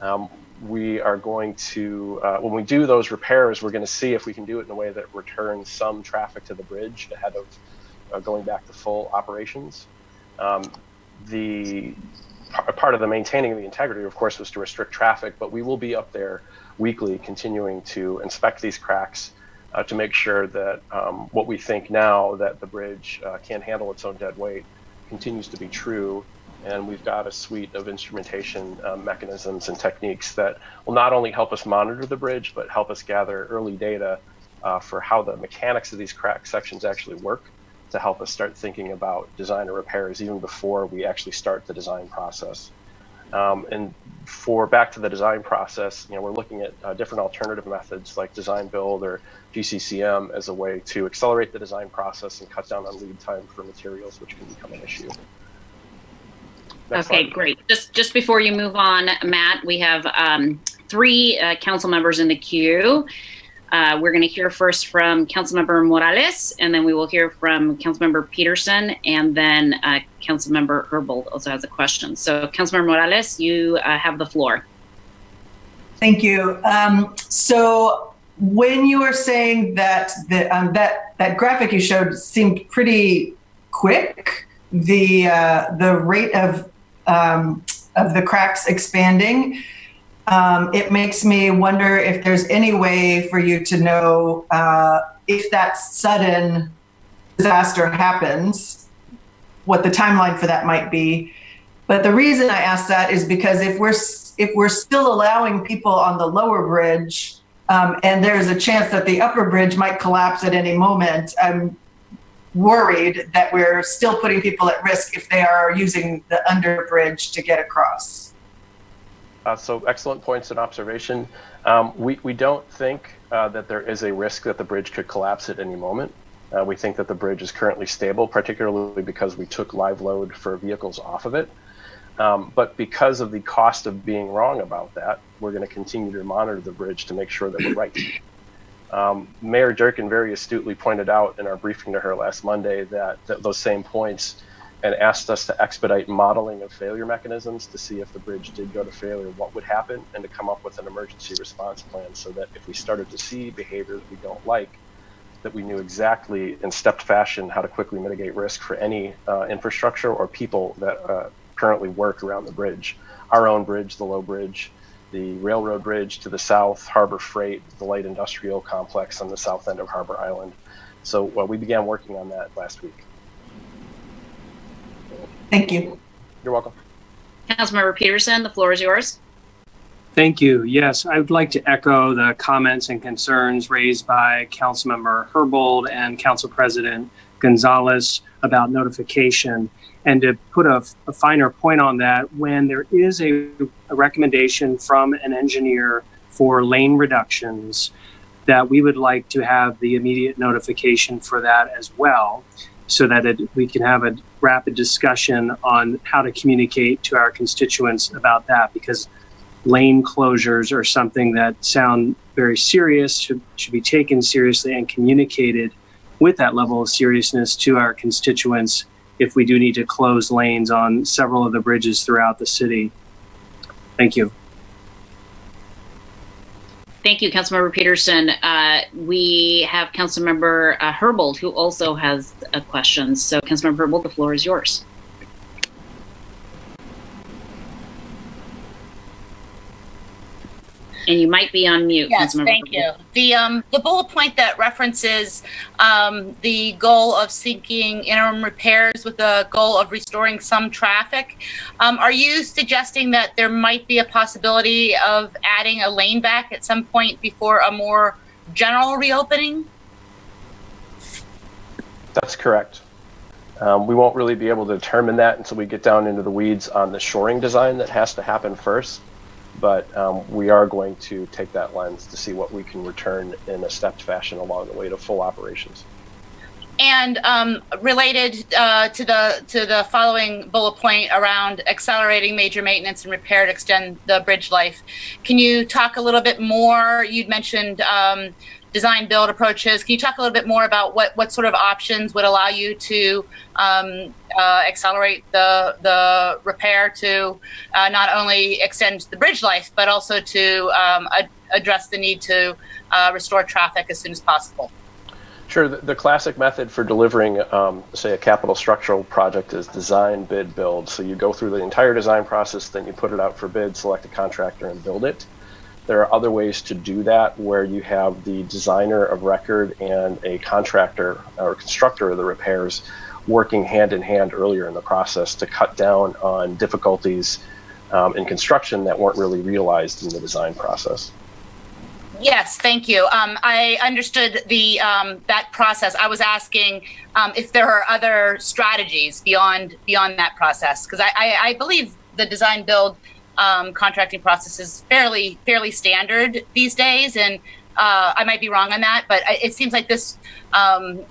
[SPEAKER 7] Um, we are going to, uh, when we do those repairs, we're going to see if we can do it in a way that returns some traffic to the bridge ahead of uh, going back to full operations. Um, the part of the maintaining of the integrity, of course, was to restrict traffic, but we will be up there weekly continuing to inspect these cracks uh, to make sure that um, what we think now that the bridge uh, can handle its own dead weight continues to be true. And we've got a suite of instrumentation uh, mechanisms and techniques that will not only help us monitor the bridge, but help us gather early data uh, for how the mechanics of these crack sections actually work to help us start thinking about design or repairs even before we actually start the design process. Um, and for back to the design process, you know, we're looking at uh, different alternative methods like design build or GCCM as a way to accelerate the design process and cut down on lead time for materials, which can become an issue.
[SPEAKER 1] Next okay, slide. great. Just just before you move on, Matt, we have um, three uh, council members in the queue. Uh, we're going to hear first from Councilmember Morales, and then we will hear from Councilmember Pedersen, and then uh, Councilmember Herbold also has a question. So, Councilmember Morales, you uh, have the floor.
[SPEAKER 8] Thank you. Um, so, when you were saying that the um, that that graphic you showed seemed pretty quick, the uh, the rate of um, of the cracks expanding um, it makes me wonder if there's any way for you to know uh, if that sudden disaster happens, what the timeline for that might be. But the reason I ask that is because if we're if we're still allowing people on the lower bridge, um, and there's a chance that the upper bridge might collapse at any moment, I'm worried that we're still putting people at risk if they are using the under bridge to get across.
[SPEAKER 7] Uh, so excellent points and observation. Um, we, we don't think uh, that there is a risk that the bridge could collapse at any moment. Uh, we think that the bridge is currently stable, particularly because we took live load for vehicles off of it. Um, but because of the cost of being wrong about that, we're going to continue to monitor the bridge to make sure that we're right. Um, Mayor Durkan very astutely pointed out in our briefing to her last Monday that, that those same points and asked us to expedite modeling of failure mechanisms to see if the bridge did go to failure, what would happen, and to come up with an emergency response plan so that if we started to see behaviors we don't like, that we knew exactly in stepped fashion how to quickly mitigate risk for any uh, infrastructure or people that uh, currently work around the bridge. Our own bridge, the low bridge, the railroad bridge to the south, Harbor Freight, the light industrial complex on the south end of Harbor Island. So uh, we began working on that last week.
[SPEAKER 8] Thank you.
[SPEAKER 7] You're welcome.
[SPEAKER 1] Councilmember Pedersen, the floor is yours.
[SPEAKER 5] Thank you. Yes, I would like to echo the comments and concerns raised by Councilmember Herbold and Council President Gonzalez about notification. And to put a, a finer point on that, when there is a, a recommendation from an engineer for lane reductions, that we would like to have the immediate notification for that as well, so that it, we can have a rapid discussion on how to communicate to our constituents about that. Because lane closures are something that sound very serious, should, should be taken seriously and communicated with that level of seriousness to our constituents if we do need to close lanes on several of the bridges throughout the city. Thank you.
[SPEAKER 1] Thank you, Councilmember Pedersen. Uh, we have Councilmember uh, Herbold, who also has a question. So, Councilmember Herbold, the floor is yours. And you might be on mute.
[SPEAKER 4] Yes, thank you. The um, the bullet point that references um, the goal of seeking interim repairs with the goal of restoring some traffic. Um, are you suggesting that there might be a possibility of adding a lane back at some point before a more general reopening?
[SPEAKER 7] That's correct. Um, we won't really be able to determine that until we get down into the weeds on the shoring design that has to happen first. But um, we are going to take that lens to see what we can return in a stepped fashion along the way to full operations.
[SPEAKER 4] And um, related uh, to the to the following bullet point around accelerating major maintenance and repair to extend the bridge life, can you talk a little bit more? You'd mentioned um, design build approaches. Can you talk a little bit more about what what sort of options would allow you to um, uh, accelerate the the repair to uh, not only extend the bridge life but also to um, ad- address the need to uh, restore traffic as soon as possible?
[SPEAKER 7] Sure. The, the classic method for delivering, um, say, a capital structural project is design, bid, build. So you go through the entire design process, then you put it out for bid, select a contractor, and build it. There are other ways to do that where you have the designer of record and a contractor or constructor of the repairs working hand in hand earlier in the process to cut down on difficulties um, in construction that weren't really realized in the design process.
[SPEAKER 4] Yes, thank you. Um, I understood the um, that process. I was asking um, if there are other strategies beyond beyond that process because I, I, I, believe the design build um, contracting process is fairly fairly standard these days, and uh, I might be wrong on that, but it seems like this um,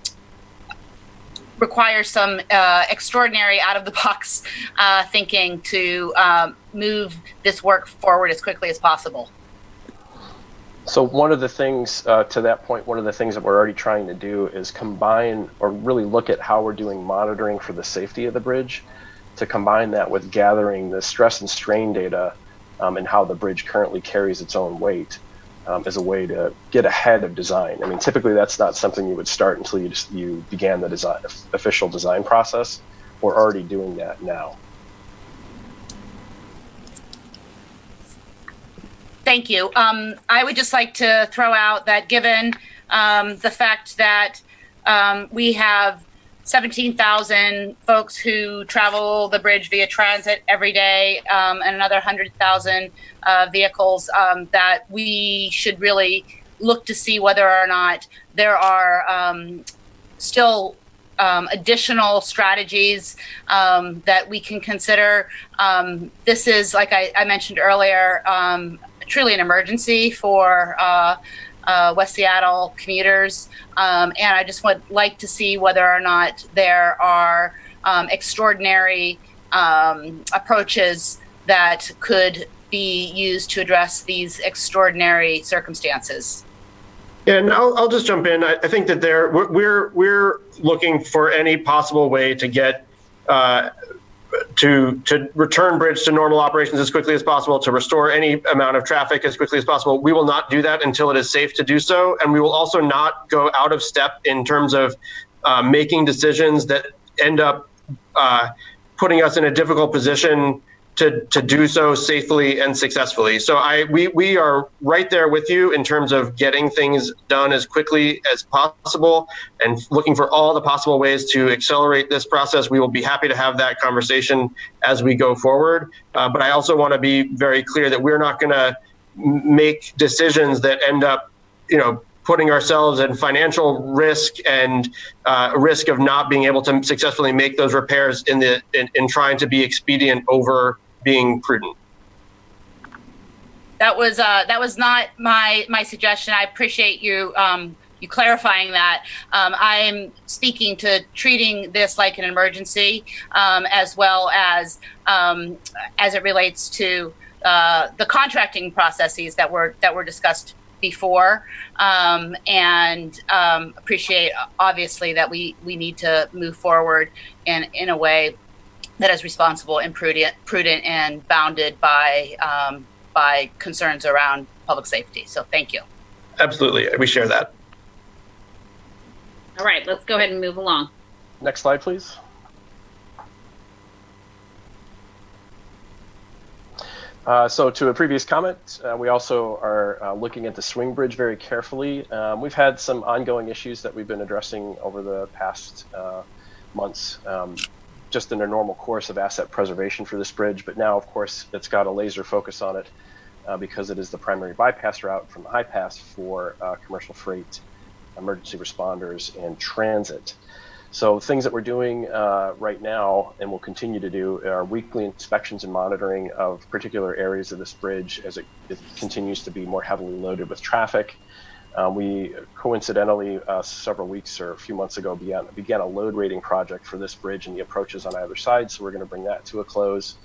[SPEAKER 4] requires some uh, extraordinary out of the box uh, thinking to um, move this work forward as quickly as possible.
[SPEAKER 7] So one of the things uh, to that point, one of the things that we're already trying to do is combine or really look at how we're doing monitoring for the safety of the bridge to combine that with gathering the stress and strain data um, and how the bridge currently carries its own weight um, as a way to get ahead of design. I mean, typically that's not something you would start until you just, you began the design official design process. We're already doing that now.
[SPEAKER 4] Thank you. Um, I would just like to throw out that given um, the fact that um, we have 17,000 folks who travel the bridge via transit every day um, and another 100,000 uh, vehicles, um, that we should really look to see whether or not there are um, still additional strategies that we can consider. this is, like I, I mentioned earlier, truly an emergency for uh, uh, West Seattle commuters. Um, and I just would like to see whether or not there are um, extraordinary um, approaches that could be used to address these extraordinary circumstances.
[SPEAKER 6] Yeah, and I'll, I'll just jump in. I, I think that there we're, we're, looking for any possible way to get uh, to to return bridge to normal operations as quickly as possible, to restore any amount of traffic as quickly as possible. We will not do that until it is safe to do so, and we will also not go out of step in terms of uh, making decisions that end up uh, putting us in a difficult position to, to do so safely and successfully. So I we, we are right there with you in terms of getting things done as quickly as possible and looking for all the possible ways to accelerate this process. We will be happy to have that conversation as we go forward. Uh, but I also want to be very clear that we're not going to make decisions that end up, you know, putting ourselves in financial risk and uh, risk of not being able to successfully make those repairs in the in, in trying to be expedient over being prudent.
[SPEAKER 4] That was uh, that was not my my suggestion. I appreciate you um, you clarifying that. Um, I'm speaking to treating this like an emergency, um, as well as um, as it relates to uh, the contracting processes that were that were discussed before, um, and um, appreciate obviously that we we need to move forward in in a way that is responsible and prudent, prudent and bounded by um, by concerns around public safety. So thank you.
[SPEAKER 6] Absolutely, we share that.
[SPEAKER 1] All right, let's go ahead and move along.
[SPEAKER 7] Next slide, please. Uh, so to a previous comment, uh, we also are uh, looking at the swing bridge very carefully. Um, we've had some ongoing issues that we've been addressing over the past uh, months. Um, just in a normal course of asset preservation for this bridge, but now, of course, it's got a laser focus on it uh, because it is the primary bypass route from the high pass for uh, commercial freight, emergency responders, and transit. So things that we're doing uh, right now and will continue to do are weekly inspections and monitoring of particular areas of this bridge as it, it continues to be more heavily loaded with traffic. Um, we coincidentally, uh, several weeks or a few months ago, began, began a load rating project for this bridge and the approaches on either side. So we're going to bring that to a close.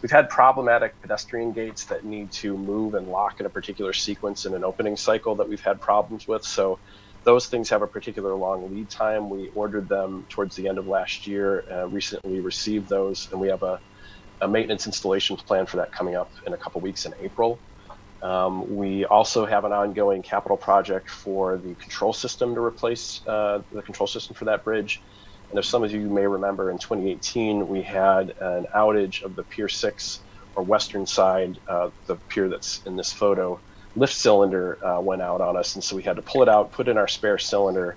[SPEAKER 7] We've had problematic pedestrian gates that need to move and lock in a particular sequence in an opening cycle that we've had problems with. So those things have a particular long lead time. We ordered them towards the end of last year, uh, recently received those, and we have a, a maintenance installation plan for that coming up in a couple weeks in April. Um, we also have an ongoing capital project for the control system to replace uh, the control system for that bridge. And as some of you may remember, in 2018, we had an outage of the Pier 6 or western side, uh, the pier that's in this photo, lift cylinder uh, went out on us. And so we had to pull it out, put in our spare cylinder,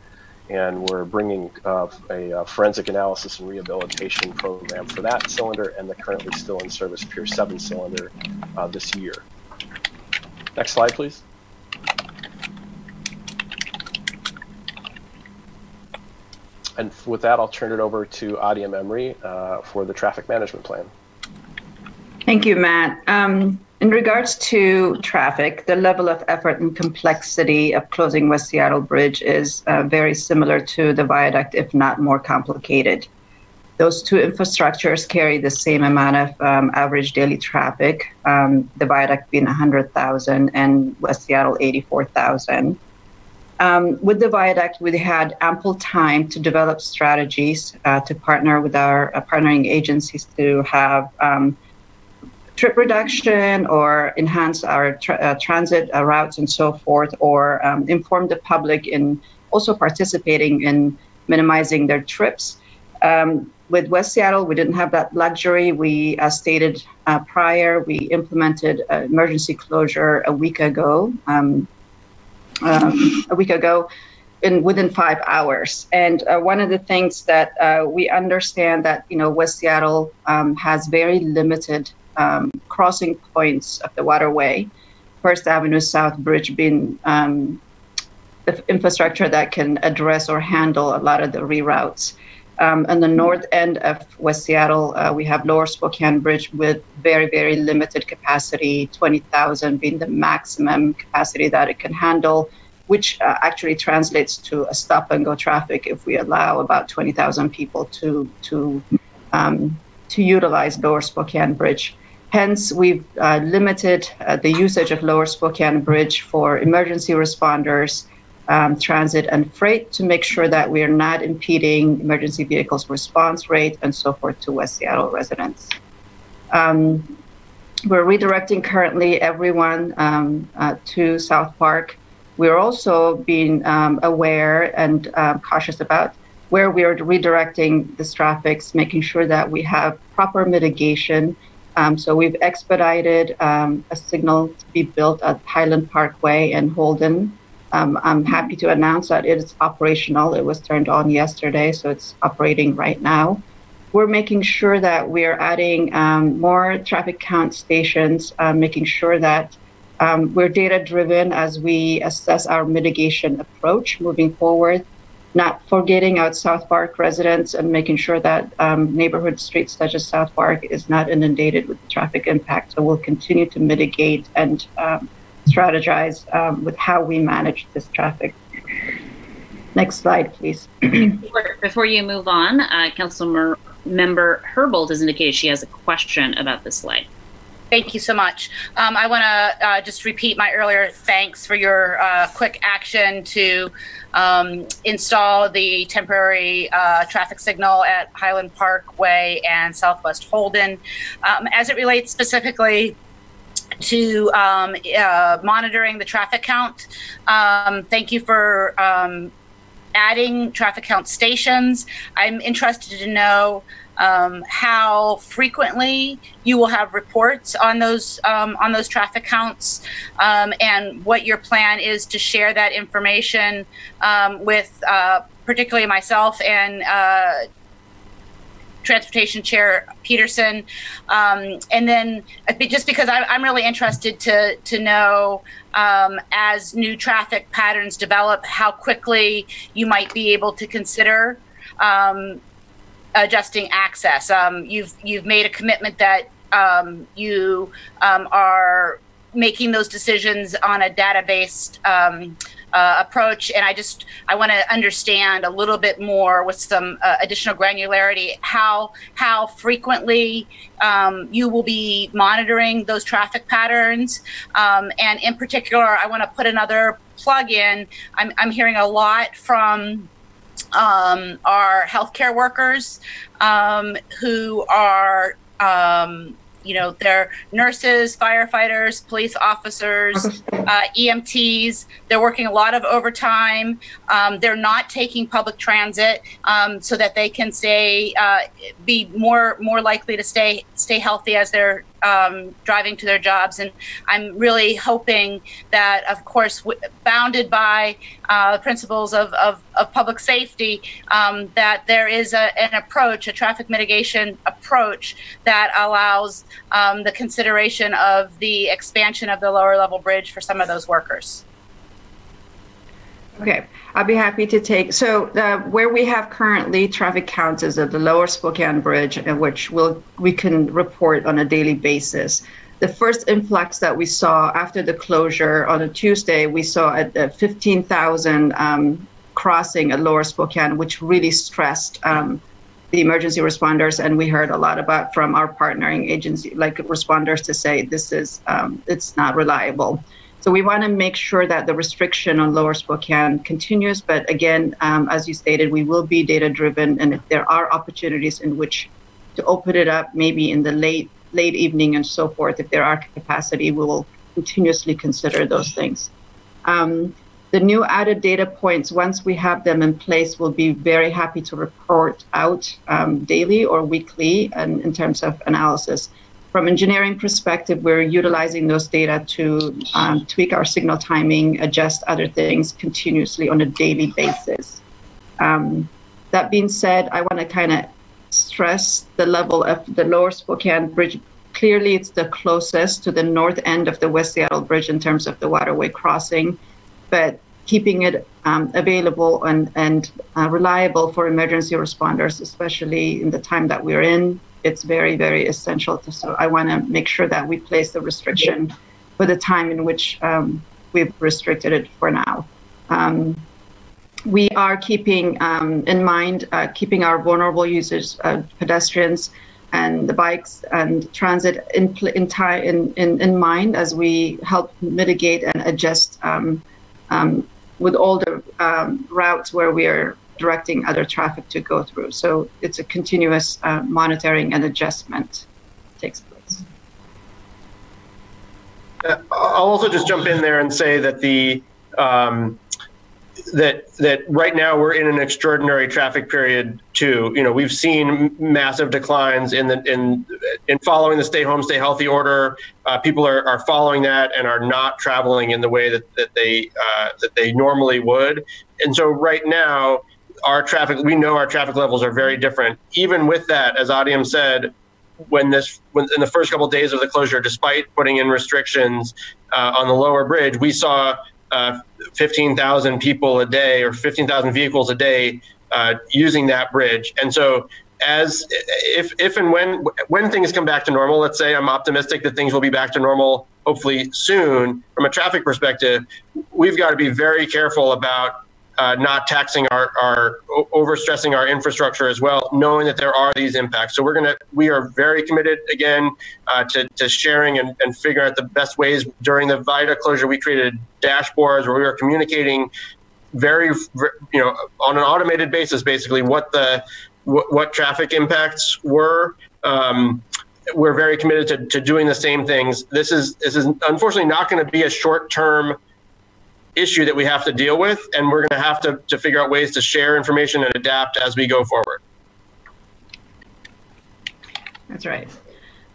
[SPEAKER 7] and we're bringing uh, a, a, forensic analysis and rehabilitation program for that cylinder and the currently still in service Pier 7 cylinder uh, this year. Next slide, please. And with that, I'll turn it over to Adiam Emery uh, for the traffic management plan.
[SPEAKER 9] Thank you, Matt. Um, in regards to traffic, the level of effort and complexity of closing West Seattle Bridge is uh, very similar to the viaduct, if not more complicated. Those two infrastructures carry the same amount of um, average daily traffic, um, the viaduct being 100,000 and West Seattle 84,000. Um, with the viaduct, we had ample time to develop strategies uh, to partner with our uh, partnering agencies to have um, trip reduction or enhance our tra- uh, transit uh, routes and so forth, or um, inform the public in also participating in minimizing their trips. Um, with West Seattle, we didn't have that luxury. We, as stated uh, prior, we implemented emergency closure a week ago. Um, um, a week ago, in within five hours. And uh, one of the things that uh, we understand that you know West Seattle um, has very limited um, crossing points of the waterway. First Avenue South Bridge being um, infrastructure that can address or handle a lot of the reroutes. Um, on the north end of West Seattle, uh, we have Lower Spokane Bridge with very, very limited capacity, 20,000 being the maximum capacity that it can handle, which uh, actually translates to a stop and go traffic if we allow about 20,000 people to, to, um, to utilize Lower Spokane Bridge. Hence, we've uh, limited uh, the usage of Lower Spokane Bridge for emergency responders um, transit and freight to make sure that we are not impeding emergency vehicles response rate and so forth to West Seattle residents. Um, we're redirecting currently everyone um, uh, to South Park. We're also being um, aware and uh, cautious about where we are redirecting this traffic, making sure that we have proper mitigation Um, so we've expedited a signal to be built at Highland Parkway and Holden. Um, I'm happy to announce that it is operational. It was turned on yesterday, so it's operating right now. We're making sure that we're adding um, more traffic count stations, uh, making sure that um, we're data driven as we assess our mitigation approach moving forward not forgetting out South Park residents and making sure that um, neighborhood streets such as South Park is not inundated with traffic impact. So we'll continue to mitigate and um, strategize um, with how we manage this traffic. Next slide, please. <clears throat>
[SPEAKER 1] Before you move on, uh, Council Member Herbold has indicated she has a question about this slide.
[SPEAKER 4] Thank you so much. Um, I want to uh, just repeat my earlier thanks for your uh, quick action to um, install the temporary uh, traffic signal at Highland Parkway and Southwest Holden. Um, as it relates specifically to um, uh, monitoring the traffic count, um, thank you for um, adding traffic count stations. I'm interested to know um, how frequently you will have reports on those um, on those traffic counts, and what your plan is to share that information with uh, particularly myself and. Uh, Transportation Chair Pedersen, um, and then uh, just because I, am really interested to to know um, as new traffic patterns develop, how quickly you might be able to consider um, adjusting access. Um, you've you've made a commitment that um, you um, are making those decisions on a data-based um, uh, approach, and I just I want to understand a little bit more with some uh, additional granularity how how frequently um, you will be monitoring those traffic patterns, um, and in particular, I want to put another plug in. I'm I'm hearing a lot from um, are healthcare workers um, who are, um, you know, they're nurses, firefighters, police officers, uh, EMTs. They're working a lot of overtime. Um, they're not taking public transit um, so that they can stay, uh, be more more likely to stay stay healthy as they're um, driving to their jobs. And I'm really hoping that, of course, w- bounded by uh, principles of, of, of, public safety, um, that there is a, an approach, a traffic mitigation approach that allows um, the consideration of the expansion of the lower level bridge for some of those workers.
[SPEAKER 9] Okay, I'll be happy to take. So uh, where we have currently traffic counts is at the Lower Spokane Bridge, in which we'll, we can report on a daily basis. The first influx that we saw after the closure on a Tuesday, we saw at uh, 15,000 um, crossing at Lower Spokane, which really stressed um, the emergency responders. And we heard a lot about from our partnering agency, like responders, to say this is um, it's not reliable. So we want to make sure that the restriction on Lower Spokane continues. But again, um, as you stated, we will be data driven, and if there are opportunities in which to open it up, maybe in the late late evening and so forth, if there are capacity, we will continuously consider those things. Um, the new added data points, once we have them in place, we'll be very happy to report out um, daily or weekly and in terms of analysis from engineering perspective, we're utilizing those data to um, tweak our signal timing, adjust other things continuously on a daily basis. Um, that being said, I want to kind of stress the level of the lower Spokane Bridge. Clearly, it's the closest to the north end of the West Seattle Bridge in terms of the waterway crossing, but keeping it um, available and, and uh, reliable for emergency responders, especially in the time that we're in, it's very, very essential. To, so I want to make sure that we place the restriction for the time in which um, we've restricted it for now. Um, we are keeping um, in mind, uh, keeping our vulnerable users, uh, pedestrians, and the bikes and transit in in, in, in, in mind as we help mitigate and adjust um, um, with all the um, routes where we are directing other traffic to go through. So it's a continuous uh, monitoring and adjustment takes place.
[SPEAKER 6] Uh, I'll also just jump in there and say that the um, that that right now we're in an extraordinary traffic period too. You know, we've seen massive declines in the in in following the stay home, stay healthy order. Uh, people are, are following that and are not traveling in the way that that they uh, that they normally would. And so right now, our traffic we know our traffic levels are very different. Even with that, as Adiam said, when this when in the first couple of days of the closure, despite putting in restrictions uh, on the lower bridge, we saw uh, 15,000 people a day or 15,000 vehicles a day uh, using that bridge. And so, as if if and when when things come back to normal, let's say I'm optimistic that things will be back to normal hopefully soon. From a traffic perspective, we've got to be very careful about uh, not taxing our, our overstressing our infrastructure as well, knowing that there are these impacts. So we're gonna we are very committed again uh, to, to sharing and, and figuring out the best ways. During the VITA closure, we created dashboards where we were communicating very you know on an automated basis, basically what the what, what traffic impacts were. Um, we're very committed to, to doing the same things. This is this is unfortunately not going to be a short term issue that we have to deal with, and we're going to have to, to figure out ways to share information and adapt as we go forward.
[SPEAKER 9] That's right.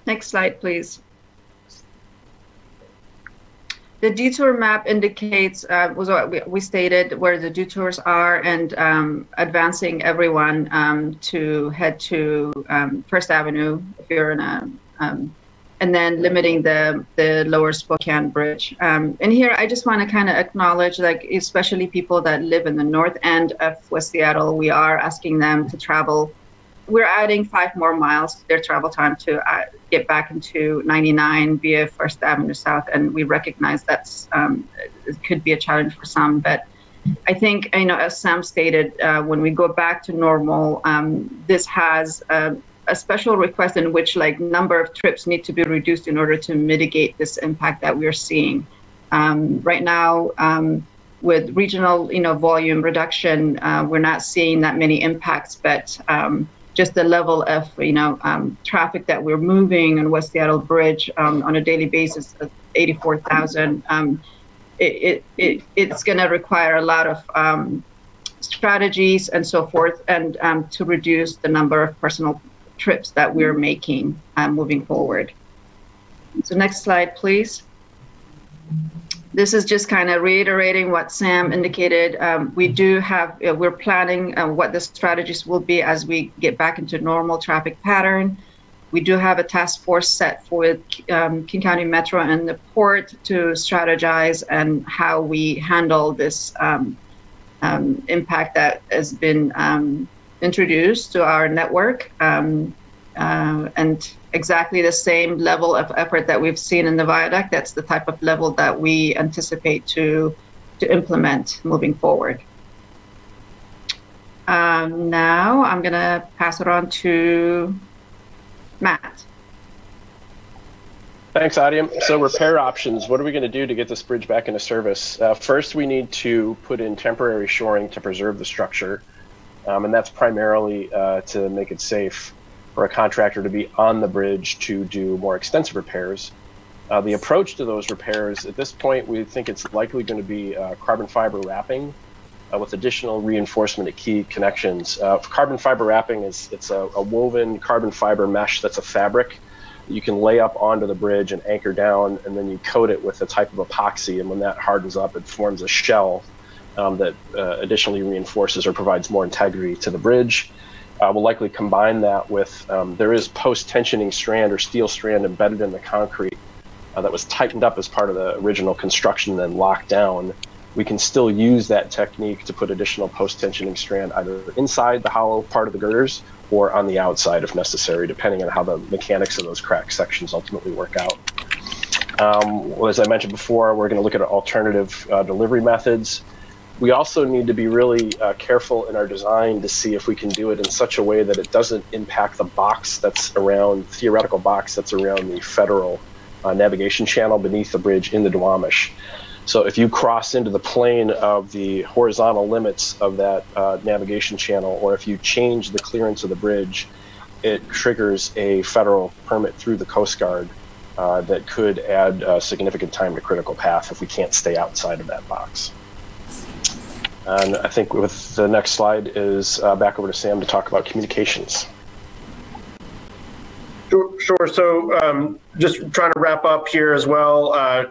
[SPEAKER 9] Next slide, please. The detour map indicates, uh, was what we, we, stated, where the detours are and um, advancing everyone um, to head to um, First Avenue if you're in a um, and then limiting the the lower Spokane Bridge. Um, and here, I just want to kind of acknowledge, like especially people that live in the north end of West Seattle, we are asking them to travel. We're adding five more miles to their travel time to uh, get back into 99 via First Avenue South, and we recognize that's um, it could be a challenge for some, but. I think, you know, as Sam stated, uh, when we go back to normal, um, this has uh, a special request in which like number of trips need to be reduced in order to mitigate this impact that we're seeing. Um, right now, um, with regional, you know, volume reduction, uh, we're not seeing that many impacts, but um, just the level of, you know, um, traffic that we're moving on West Seattle Bridge um, on a daily basis, 84,000. Um, it, it, it, it's going to require a lot of strategies and so forth, and to reduce the number of personal trips that we're making uh, moving forward. So next slide, please. This is just kind of reiterating what Sam indicated. Um, we do have, uh, we're planning uh, what the strategies will be as we get back into normal traffic pattern. We do have a task force set for um, King County Metro and the port to strategize and how we handle this um, um impact that has been um, introduced to our network um, uh, and exactly the same level of effort that we've seen in the viaduct. That's the type of level that we anticipate to to implement moving forward. Um, now I'm going to pass it on to Matt.
[SPEAKER 7] Thanks, Adiam. So repair options, what are we going to do to get this bridge back into service? Uh, first, we need to put in temporary shoring to preserve the structure. Um, and that's primarily uh, to make it safe for a contractor to be on the bridge to do more extensive repairs. Uh, the approach to those repairs, at this point, we think it's likely going to be uh, carbon fiber wrapping uh, with additional reinforcement at key connections. Uh, carbon fiber wrapping is it's a, a, woven carbon fiber mesh that's a fabric that you can lay up onto the bridge and anchor down, and then you coat it with a type of epoxy. And when that hardens up, it forms a shell um, that uh, additionally reinforces or provides more integrity to the bridge. Uh, we'll likely combine that with um, there is post-tensioning strand or steel strand embedded in the concrete uh, that was tightened up as part of the original construction and then locked down. We can still use that technique to put additional post-tensioning strand either inside the hollow part of the girders or on the outside if necessary, depending on how the mechanics of those crack sections ultimately work out. Um, well, as I mentioned before, we're going to look at alternative uh, delivery methods we also need to be really uh, careful in our design to see if we can do it in such a way that it doesn't impact the box that's around, theoretical box that's around the federal uh, navigation channel beneath the bridge in the Duwamish. So if you cross into the plane of the horizontal limits of that uh, navigation channel, or if you change the clearance of the bridge, it triggers a federal permit through the Coast Guard uh, that could add significant time to critical path if we can't stay outside of that box. And I think with the next slide is uh, back over to Sam to talk about communications.
[SPEAKER 6] Sure. sure. So um, just trying to wrap up here as well. Uh,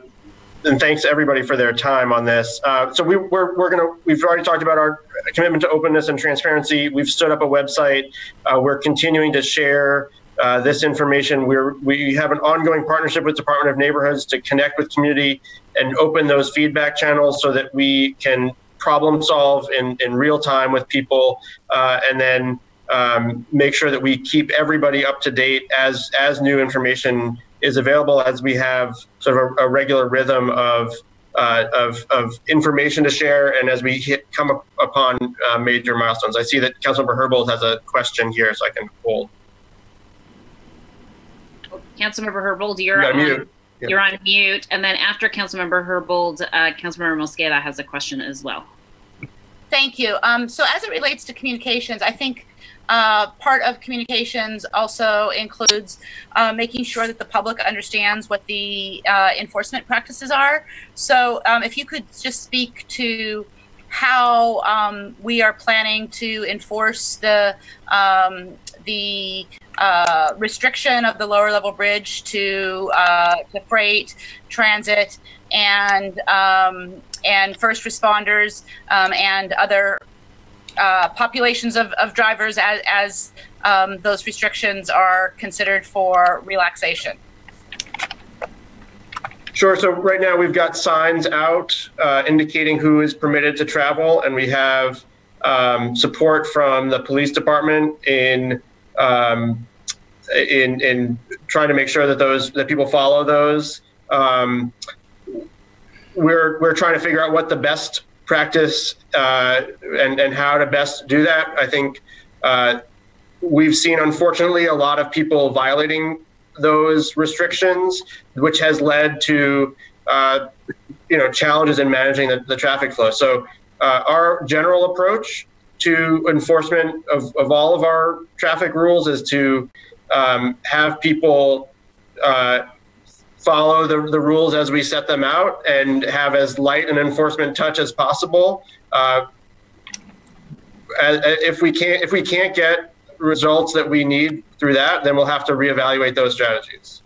[SPEAKER 6] and thanks everybody for their time on this. Uh, so we, we're, we're going to, we've already talked about our commitment to openness and transparency. We've stood up a website. Uh, we're continuing to share uh, this information. We're, we have an ongoing partnership with Department of Neighborhoods to connect with community and open those feedback channels so that we can problem solve in, in real time with people uh, and then um, make sure that we keep everybody up to date as, as new information is available as we have sort of a, a regular rhythm of, uh, of, of information to share and as we hit, come up upon uh, major milestones. I see that Councilmember Herbold has a question here, so I can hold.
[SPEAKER 1] Councilmember Herbold, you're
[SPEAKER 6] You
[SPEAKER 1] on,
[SPEAKER 6] mute. Yeah.
[SPEAKER 1] you're on mute, and then after Councilmember Herbold, uh, Councilmember Mosqueda has a question as well.
[SPEAKER 4] Thank you. Um, so as it relates to communications, I think uh, part of communications also includes uh, making sure that the public understands what the uh, enforcement practices are. So um, if you could just speak to how um, we are planning to enforce the um, the uh, restriction of the lower level bridge to uh, to freight, transit, and um, and first responders um, and other uh, populations of, of drivers as, as um, those restrictions are considered for relaxation.
[SPEAKER 6] Sure. So right now we've got signs out uh, indicating who is permitted to travel, and we have um, support from the police department in um, in in trying to make sure that those that people follow those. Um, we're we're trying to figure out what the best practice uh, and and how to best do that. I think uh, we've seen unfortunately a lot of people violating those restrictions, which has led to uh, you know challenges in managing the, the traffic flow. So uh, our general approach to enforcement of, of all of our traffic rules is to um, have people uh, follow the, the rules as we set them out and have as light an enforcement touch as possible. Uh, if we can't if we can't get results that we need through that, then we'll have to reevaluate those strategies.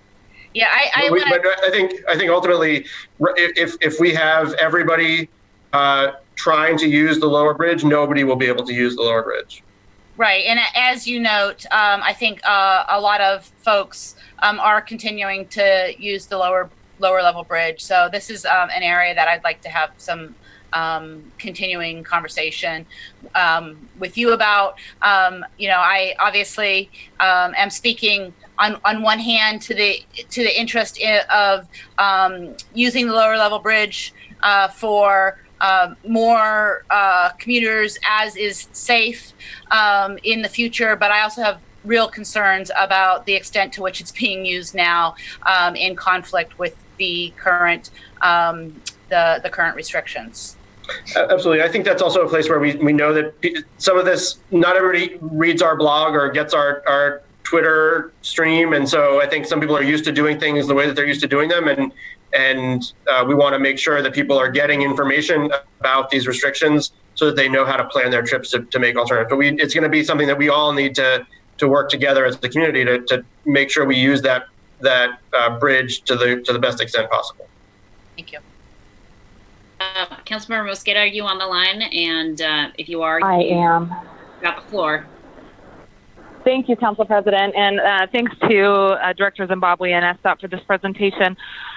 [SPEAKER 4] Yeah, I, I,
[SPEAKER 6] We-
[SPEAKER 4] wanna-
[SPEAKER 6] but I think I think ultimately, if if we have everybody uh, trying to use the lower bridge, nobody will be able to use the lower bridge.
[SPEAKER 4] Right, and as you note, um, I think uh, a lot of folks um, are continuing to use the lower lower level bridge. So this is um, an area that I'd like to have some um, continuing conversation um, with you about. Um, you know, I obviously am speaking on on one hand to the to the interest i of using the lower level bridge uh, for uh, more uh, commuters as is safe um, in the future, but I also have real concerns about the extent to which it's being used now um, in conflict with the current um, the the current restrictions.
[SPEAKER 6] Absolutely. I think that's also a place where we, we know that some of this, not everybody reads our blog or gets our, our Twitter stream. And so I think some people are used to doing things the way that they're used to doing them. And, and uh, we want to make sure that people are getting information about these restrictions so that they know how to plan their trips to, to make alternatives. But we, it's going to be something that we all need to, to work together as the community to, to make sure we use that, that uh, bridge to the, to the best extent possible.
[SPEAKER 4] Thank you.
[SPEAKER 1] Uh, Councilmember Mosqueda, are you on the line? And uh, if you are,
[SPEAKER 10] I am.
[SPEAKER 1] you got the floor.
[SPEAKER 10] Thank you, Council President, and uh, thanks to uh, Director Zimbabwe and SDOT for this presentation.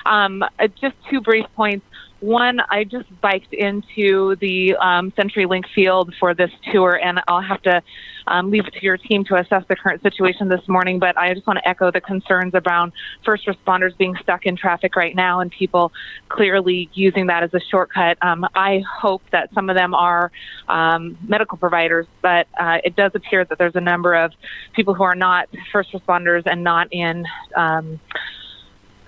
[SPEAKER 10] Um, uh, just two brief points. One, I just biked into the um, CenturyLink field for this tour, and I'll have to um, leave it to your team to assess the current situation this morning. But I just want to echo the concerns around first responders being stuck in traffic right now and people clearly using that as a shortcut. Um, I hope that some of them are um, medical providers, but uh, it does appear that there's a number of people who are not first responders and not in um,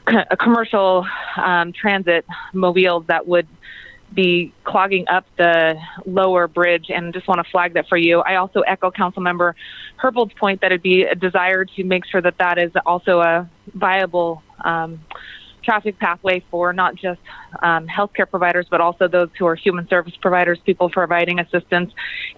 [SPEAKER 10] co- commercial um, transit mobiles that would be clogging up the lower bridge and just want to flag that for you. I also echo Councilmember Herbold's point that it'd be a desire to make sure that that is also a viable um, traffic pathway for not just um, healthcare providers, but also those who are human service providers, people providing assistance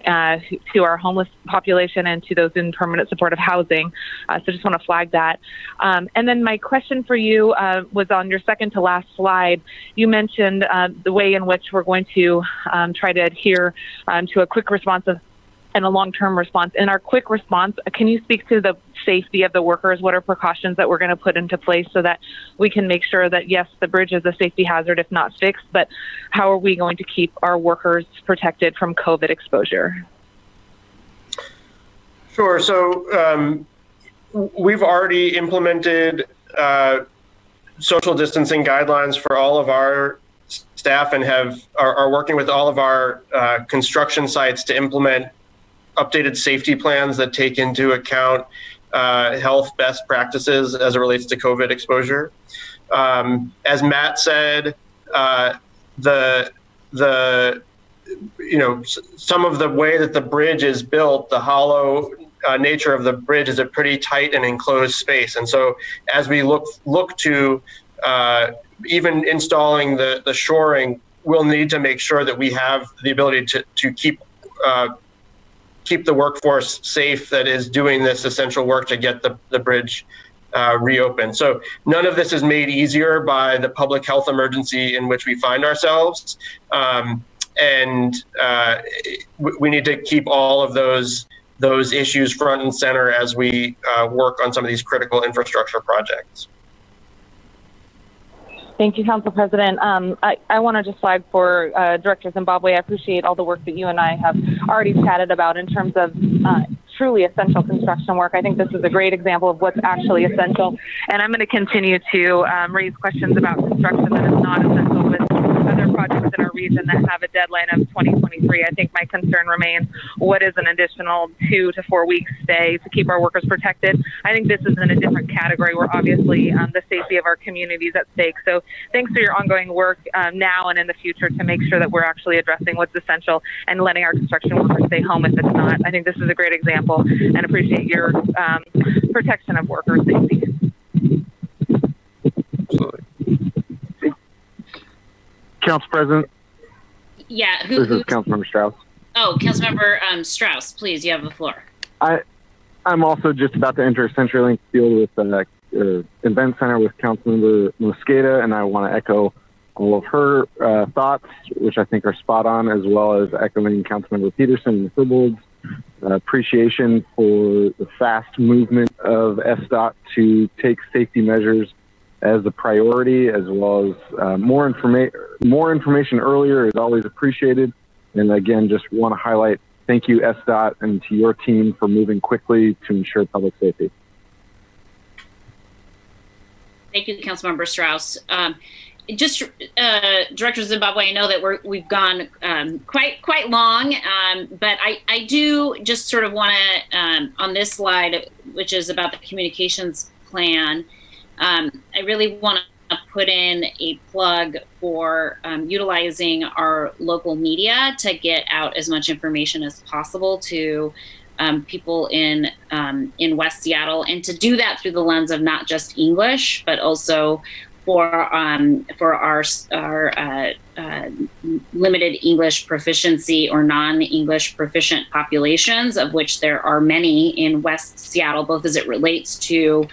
[SPEAKER 10] uh, to our homeless population and to those in permanent supportive housing. Uh, so just want to flag that. Um, and then my question for you uh, was on your second to last slide. You mentioned uh, the way in which we're going to um, try to adhere um, to a quick response of and a long-term response. In our quick response, can you speak to the safety of the workers? What are precautions that we're going to put into place so that we can make sure that yes, the bridge is a safety hazard if not fixed, but how are we going to keep our workers protected from COVID exposure?
[SPEAKER 6] Sure. So um, we've already implemented uh, social distancing guidelines for all of our staff and have are, are working with all of our uh, construction sites to implement updated safety plans that take into account uh, health best practices as it relates to COVID exposure. Um, as Matt said, uh, the the you know some of the way that the bridge is built, the hollow uh, nature of the bridge is a pretty tight and enclosed space, and so as we look look to uh, even installing the the shoring, we'll need to make sure that we have the ability to to keep uh, keep the workforce safe that is doing this essential work to get the, the bridge uh, reopened. So none of this is made easier by the public health emergency in which we find ourselves. Um, and uh, we need to keep all of those those issues front and center as we uh, work on some of these critical infrastructure projects.
[SPEAKER 10] Thank you, Council President. Um, I, I want to just flag for uh, Director Zimbabwe. I appreciate all the work that you and I have already chatted about in terms of uh, truly essential construction work. I think this is a great example of what's actually essential. And I'm going to continue to um, raise questions about construction that is not essential other projects in our region that have a deadline of 2023. I think my concern remains what is an additional two to four weeks stay to keep our workers protected. I think this is in a different category where obviously um, the safety of our communities at stake. So thanks for your ongoing work um, now and in the future to make sure that we're actually addressing what's essential and letting our construction workers stay home if it's not. I think this is a great example and appreciate your um, protection of workers' safety.
[SPEAKER 11] Absolutely. Council President.
[SPEAKER 1] Yeah, who,
[SPEAKER 11] this is Councilmember Strauss.
[SPEAKER 1] Oh, Councilmember um, Strauss, please, you have the floor.
[SPEAKER 11] I, I'm also just about to enter a CenturyLink Field with the uh, event center with Councilmember Mosqueda, and I want to echo all of her uh, thoughts, which I think are spot on, as well as echoing Councilmember Pedersen and Herbold's uh, appreciation for the fast movement of SDOT to take safety measures as a priority, as well as uh, more information. More information earlier is always appreciated. And again, just want to highlight thank you, SDOT, and to your team for moving quickly to ensure public safety.
[SPEAKER 1] Thank you, Councilmember Strauss. Um, just uh, Director Zimbabwe, I know that we're, we've gone um, quite quite long, um, but I, I do just sort of want to um, on this slide, which is about the communications plan. Um, I really want to put in a plug for um, utilizing our local media to get out as much information as possible to um, people in um, in West Seattle, and to do that through the lens of not just English, but also for um, for our our uh, uh, limited English proficiency or non-English proficient populations, of which there are many in West Seattle, both as it relates to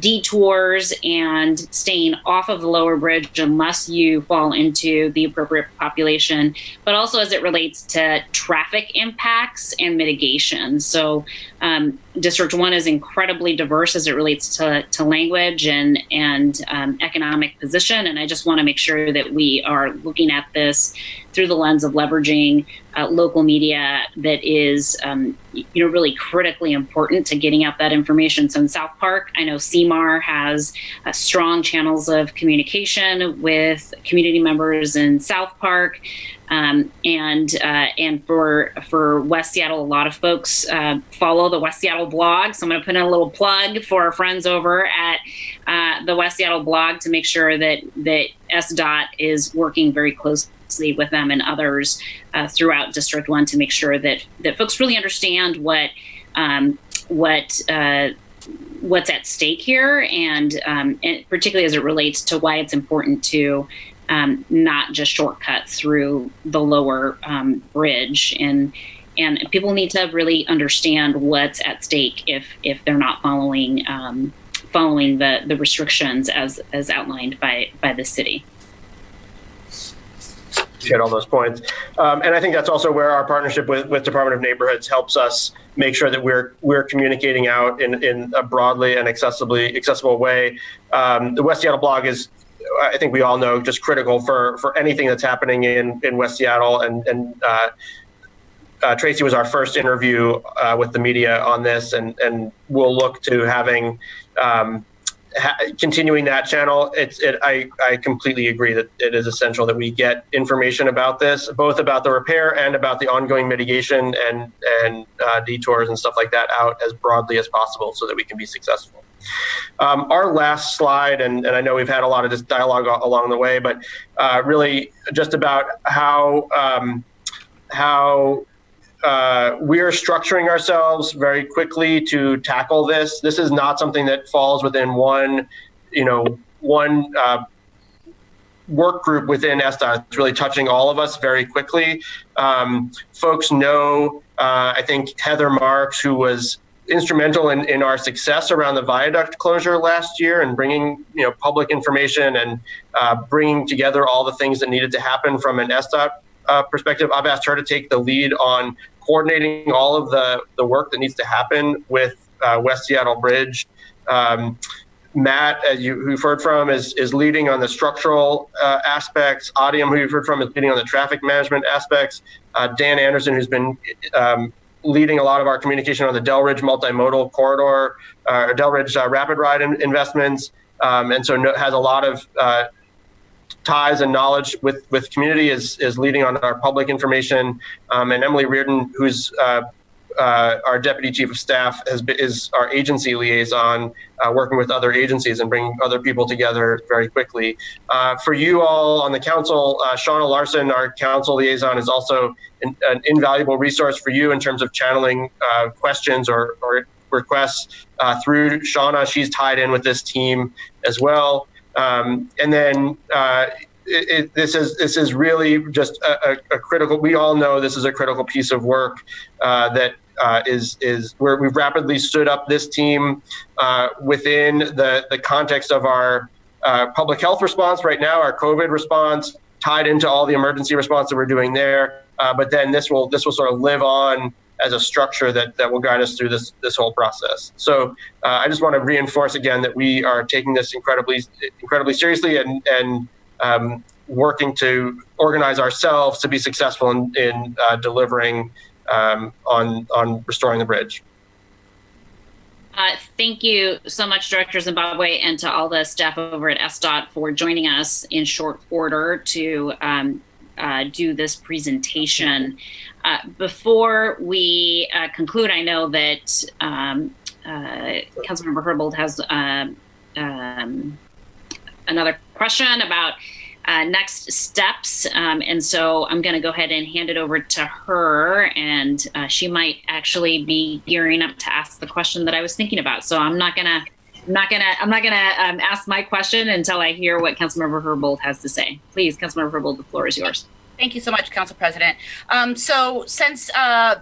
[SPEAKER 1] detours and staying off of the lower bridge unless you fall into the appropriate population, but also as it relates to traffic impacts and mitigation. So, um, District 1 is incredibly diverse as it relates to, to language and, and um, economic position. And I just want to make sure that we are looking at this through the lens of leveraging uh, local media that is, um, you know, really critically important to getting out that information. So in South Park, I know CMAR has uh, strong channels of communication with community members in South Park. Um, and uh, and for for West Seattle, a lot of folks uh, follow the West Seattle blog. So I'm going to put in a little plug for our friends over at uh, the West Seattle blog to make sure that that SDOT is working very closely with them and others uh, throughout District One to make sure that that folks really understand what um, what uh, what's at stake here, and, um, and, particularly as it relates to why it's important to um, not just shortcut through the lower um, bridge and and people need to really understand what's at stake if if they're not following um, following the the restrictions as as outlined by by the city
[SPEAKER 6] hit all those points. Um, and I think that's also where our partnership with, with Department of Neighborhoods helps us make sure that we're we're communicating out in, in a broadly and accessibly accessible way. Um, the West Seattle blog is, I think we all know, just critical for for anything that's happening in in West Seattle and and. Uh, uh, Tracy was our first interview uh, with the media on this, and, and we'll look to having um, ha- continuing that channel, it's it, I I completely agree that it is essential that we get information about this, both about the repair and about the ongoing mitigation and and uh, detours and stuff like that out as broadly as possible, so that we can be successful. Um, our last slide, and, and I know we've had a lot of this dialogue along the way, but uh, really just about how um, how uh, we are structuring ourselves very quickly to tackle this. This is not something that falls within one, you know, one uh, work group within SDOT. It's really touching all of us very quickly. Um, folks know, uh, I think Heather Marx, who was instrumental in, in our success around the viaduct closure last year and bringing you know public information and uh, bringing together all the things that needed to happen from an SDOT uh, perspective, I've asked her to take the lead on coordinating all of the, the work that needs to happen with uh, West Seattle Bridge. Um, Matt, as you, who you've heard from, is, is leading on the structural uh, aspects. Adiam, who you've heard from, is leading on the traffic management aspects. Uh, Dan Anderson, who's been um, leading a lot of our communication on the Delridge multimodal corridor, uh, Delridge uh, rapid ride in, investments, um, and so no, has a lot of uh, ties and knowledge with with community is is leading on our public information, um, and Emily Reardon, who's uh, our deputy chief of staff, has been, is our agency liaison, uh, working with other agencies and bringing other people together very quickly. Uh, for you all on the council, uh, Shauna Larson, our council liaison, is also an, an, invaluable resource for you in terms of channeling uh, questions or, or requests uh, through Shauna. She's tied in with this team as well. Um, and then it, it, this is this is really just a, a, critical. We all know this is a critical piece of work uh, that uh, is is where we've rapidly stood up this team uh, within the the context of our uh, public health response right now, our COVID response, tied into all the emergency response that we're doing there. Uh, but then this will this will sort of live on as a structure that, that will guide us through this this whole process. So uh, I just want to reinforce again that we are taking this incredibly incredibly seriously and and um, working to organize ourselves to be successful in, in uh, delivering um, on on restoring the bridge.
[SPEAKER 1] Uh, thank you so much, Director Zimbabwe, and to all the staff over at SDOT for joining us in short order to um, uh, do this presentation. Uh, before we uh, conclude, I know that um, uh, Councilmember Herbold has um, um, another question about uh, next steps. Um, and so I'm going to go ahead and hand it over to her, and uh, she might actually be gearing up to ask the question that I was thinking about. So I'm not going to. I'm not gonna. I'm not gonna um, ask my question until I hear what Councilmember Herbold has to say. Please, Councilmember Herbold, the floor is yours.
[SPEAKER 4] Thank you so much, Council President. Um, so since uh,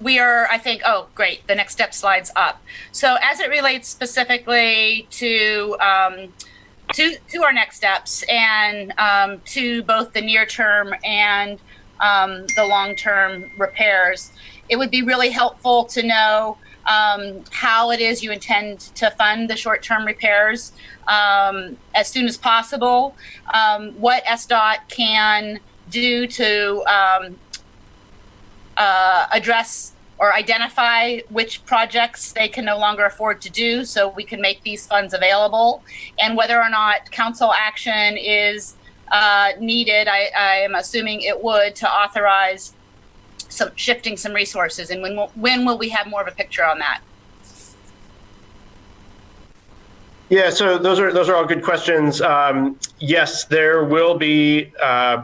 [SPEAKER 4] we are, I think, oh, great, the next step slides up. So as it relates specifically to um, to, to our next steps and um, to both the near term and um, the long term repairs, it would be really helpful to know um, how it is you intend to fund the short term repairs um, as soon as possible, um, what SDOT can do to um, uh, address or identify which projects they can no longer afford to do so we can make these funds available. And whether or not council action is uh, needed I, I, am assuming it would to authorize some shifting some resources. And when will, when will we have more of a picture on that?
[SPEAKER 6] Yeah so those are those are all good questions. Um, yes there will be uh,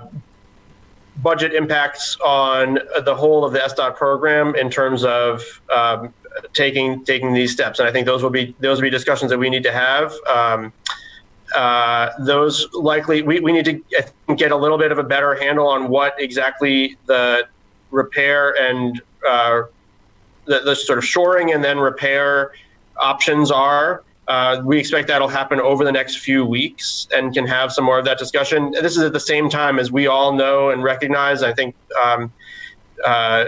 [SPEAKER 6] budget impacts on the whole of the SDOT program in terms of um, taking taking these steps. And I think those will be those will be discussions that we need to have. Um, uh, those likely we, we need to get a little bit of a better handle on what exactly the repair and uh, the, the, sort of shoring and then repair options are. Uh, we expect that'll happen over the next few weeks and can have some more of that discussion. This is at the same time as we all know and recognize. I think um, uh,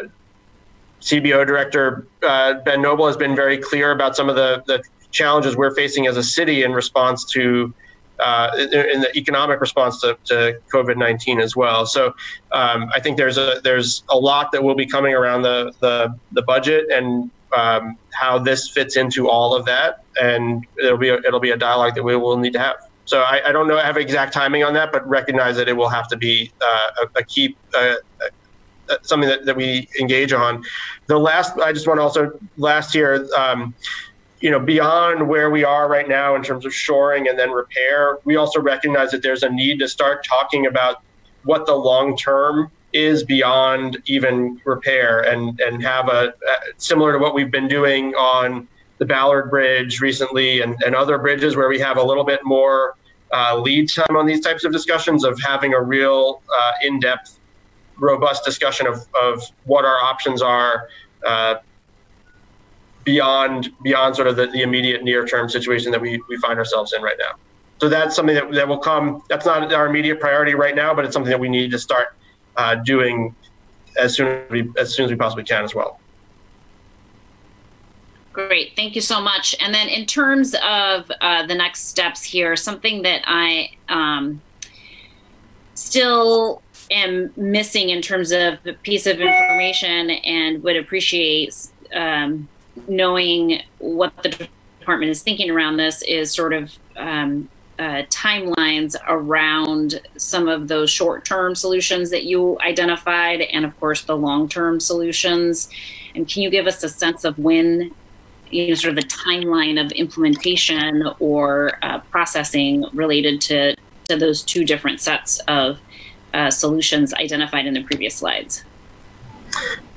[SPEAKER 6] CBO Director uh, Ben Noble has been very clear about some of the, the challenges we're facing as a city in response to uh, in the economic response to, to COVID-19 as well. So um, I think there's a there's a lot that will be coming around the the, the budget and um, how this fits into all of that, and it'll be a, it'll be a dialogue that we will need to have. So I, I don't know have exact timing on that, but recognize that it will have to be uh, a, a, key. Uh, uh, something that, that we engage on. The last, I just want to also last year, um, you know, beyond where we are right now in terms of shoring and then repair, we also recognize that there's a need to start talking about what the long term is beyond even repair and and have a, similar to what we've been doing on the Ballard Bridge recently and, and other bridges where we have a little bit more uh, lead time on these types of discussions of having a real uh, in-depth, robust discussion of, of what our options are uh, beyond beyond sort of the, the immediate near term situation that we, we find ourselves in right now. So that's something that, that will come. That's not our immediate priority right now, but it's something that we need to start uh, doing as soon as we as soon as we possibly can as well.
[SPEAKER 1] Great, thank you so much. And then in terms of uh, the next steps here, something that I um, still am missing in terms of the piece of information and would appreciate um, knowing what the department is thinking around this is sort of um, uh, timelines around some of those short-term solutions that you identified, and of course the long-term solutions. And can you give us a sense of when, you know, sort of the timeline of implementation or uh, processing related to to those two different sets of uh, solutions identified in the previous slides?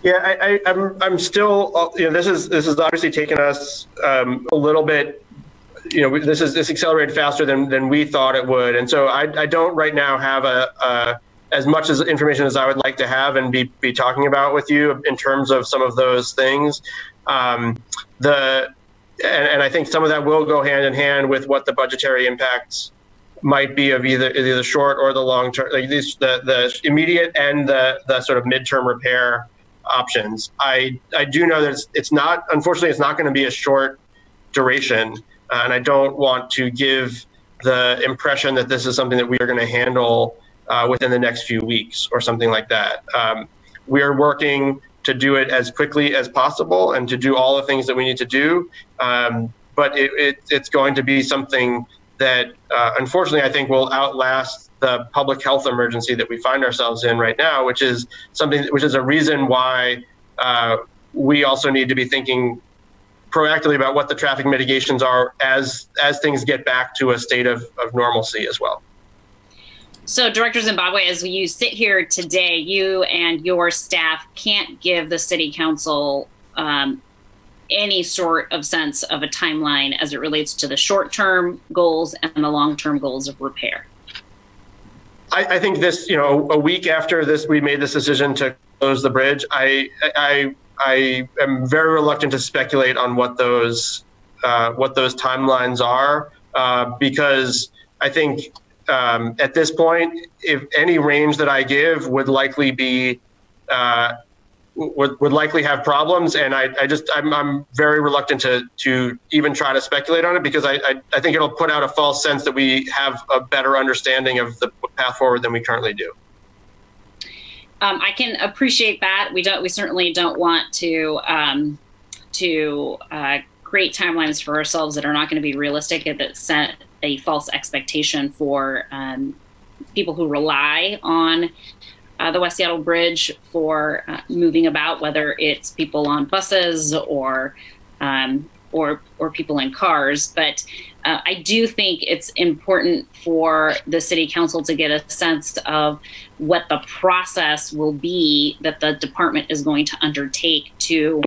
[SPEAKER 6] Yeah, I, am I'm, I'm still, uh, you know, this is this has obviously taken us um, a little bit. You know, this is this accelerated faster than than we thought it would, and so I, I don't right now have a, a as much as information as I would like to have and be be talking about with you in terms of some of those things. Um, the and, and I think some of that will go hand in hand with what the budgetary impacts might be of either either the short or the long term, like this, the the immediate and the the sort of midterm repair options. I I do know that it's, it's not unfortunately it's not going to be a short duration, uh, and I don't want to give the impression that this is something that we are going to handle uh, within the next few weeks or something like that. Um, we are working to do it as quickly as possible and to do all the things that we need to do. Um, but it, it, it's going to be something that uh, unfortunately I think will outlast the public health emergency that we find ourselves in right now, which is something which is a reason why uh, we also need to be thinking proactively about what the traffic mitigations are as as things get back to a state of, of normalcy as well.
[SPEAKER 1] So, Director Zimbabwe, as you sit here today, you and your staff can't give the City Council um, any sort of sense of a timeline as it relates to the short term goals and the long term goals of repair?
[SPEAKER 6] I, I, think this, you know, a week after this, we made this decision to close the bridge. I, I, I am very reluctant to speculate on what those, uh, what those timelines are, uh, because I think um, at this point, if any range that I give would likely be uh, would, would likely have problems. And I, I just, I'm, I'm very reluctant to, to even try to speculate on it because I, I, I think it'll put out a false sense that we have a better understanding of the path forward than we currently do.
[SPEAKER 1] Um, I can appreciate that. We don't. We certainly don't want to um, to uh, create timelines for ourselves that are not going to be realistic that set a false expectation for um, people who rely on uh, the West Seattle Bridge for uh, moving about, whether it's people on buses or um, or or people in cars. But uh, I do think it's important for the city council to get a sense of what the process will be that the department is going to undertake to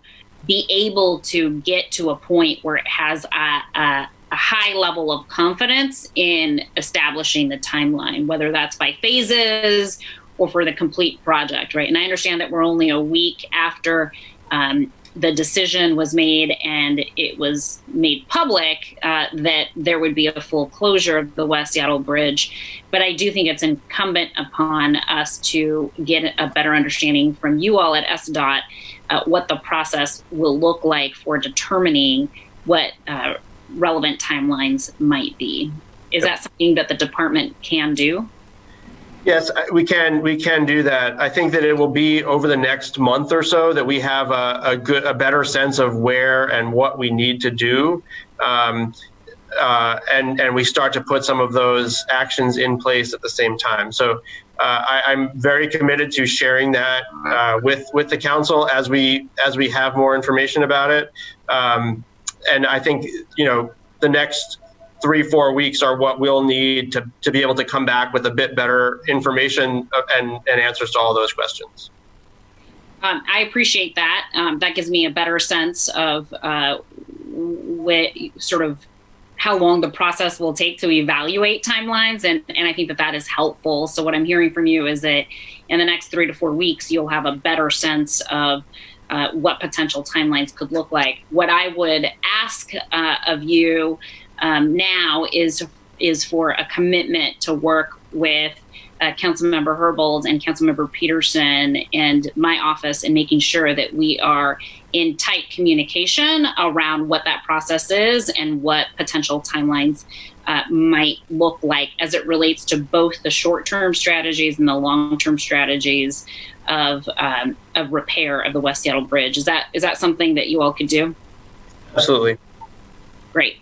[SPEAKER 1] be able to get to a point where it has a, a, a high level of confidence in establishing the timeline, whether that's by phases or for the complete project, right? And I understand that we're only a week after um, the decision was made and it was made public uh, that there would be a full closure of the West Seattle Bridge. But I do think it's incumbent upon us to get a better understanding from you all at SDOT uh, what the process will look like for determining what uh, relevant timelines might be. Is that something that the department can do?
[SPEAKER 6] Yes, we can. We can do that. I think that it will be over the next month or so that we have a, a good, a better sense of where and what we need to do, um, uh, and and we start to put some of those actions in place at the same time. So uh, I, am very committed to sharing that uh, with with the council as we as we have more information about it. Um, and I think you know the next three, four weeks are what we'll need to, to be able to come back with a bit better information uh, and, and answers to all those questions.
[SPEAKER 1] Um, I appreciate that. Um, that gives me a better sense of uh, what sort of how long the process will take to evaluate timelines, and and I think that that is helpful. So what I'm hearing from you is that in the next three to four weeks, you'll have a better sense of uh, what potential timelines could look like. What I would ask uh, of you um, now is is for a commitment to work with uh, Councilmember Herbold and Councilmember Pedersen and my office in making sure that we are in tight communication around what that process is and what potential timelines uh, might look like as it relates to both the short-term strategies and the long-term strategies of um, of repair of the West Seattle Bridge. Is that is that something that you all could do?
[SPEAKER 6] Absolutely.
[SPEAKER 1] Great.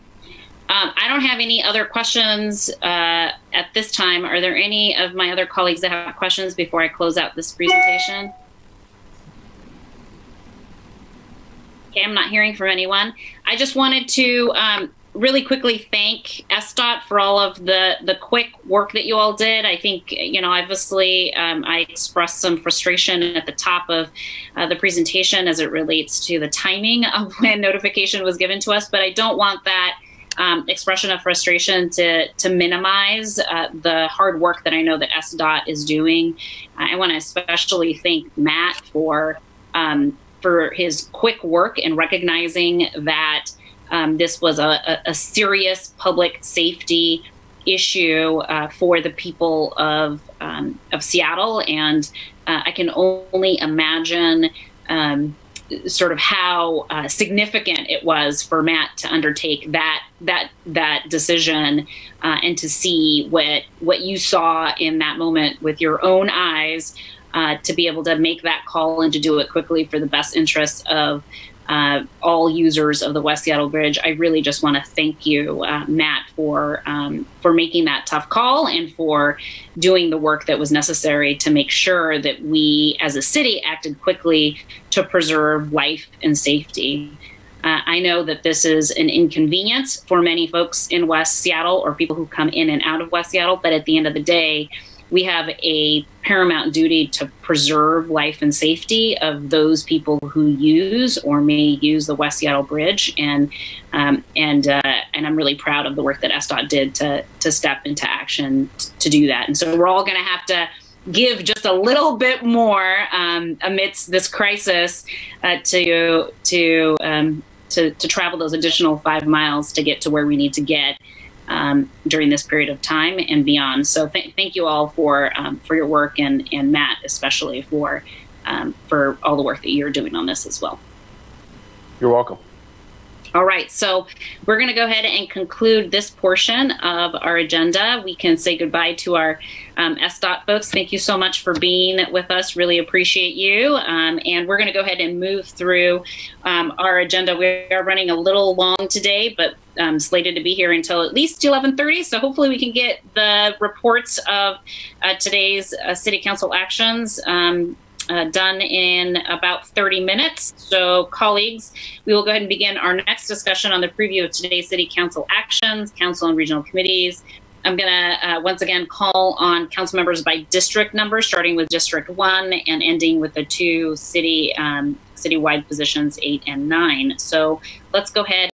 [SPEAKER 1] Um, I don't have any other questions uh, at this time. Are there any of my other colleagues that have questions before I close out this presentation? Okay, I'm not hearing from anyone. I just wanted to um, really quickly thank SDOT for all of the the quick work that you all did. I think you know obviously um, I expressed some frustration at the top of uh, the presentation as it relates to the timing of <laughs> when notification was given to us, but I don't want that um, expression of frustration to to minimize uh, the hard work that I know that SDOT is doing. I want to especially thank Matt for um, for his quick work in recognizing that um, this was a, a, serious public safety issue uh, for the people of um, of Seattle, and uh, I can only imagine um, sort of how uh, significant it was for Matt to undertake that that that decision uh, and to see what what you saw in that moment with your own eyes uh, to be able to make that call and to do it quickly for the best interests of uh, all users of the West Seattle Bridge. I really just want to thank you, uh, Matt, for um, for making that tough call and for doing the work that was necessary to make sure that we, as a city, acted quickly to preserve life and safety. Uh, I know that this is an inconvenience for many folks in West Seattle or people who come in and out of West Seattle, but at the end of the day, we have a paramount duty to preserve life and safety of those people who use or may use the West Seattle Bridge, and um, and uh, and I'm really proud of the work that SDOT did to to step into action to do that. And so we're all going to have to give just a little bit more um, amidst this crisis uh, to to um, to to travel those additional five miles to get to where we need to get um, during this period of time and beyond. So th- thank you all for um, for your work and and Matt especially for um, for all the work that you're doing on this as well.
[SPEAKER 7] You're welcome.
[SPEAKER 1] All right, so we're going to go ahead and conclude this portion of our agenda. We can say goodbye to our um, SDOT folks. Thank you so much for being with us. Really appreciate you. Um, and we're going to go ahead and move through um, our agenda. We are running a little long today, but um, slated to be here until at least 11:30. So hopefully we can get the reports of uh, today's uh, City Council actions um, uh, done in about 30 minutes. So, colleagues, we will go ahead and begin our next discussion on the preview of today's City Council actions, Council and Regional Committees, I'm going to uh, once again call on council members by district number, starting with District 1 and ending with the two city um, citywide positions 8 and 9. So let's go ahead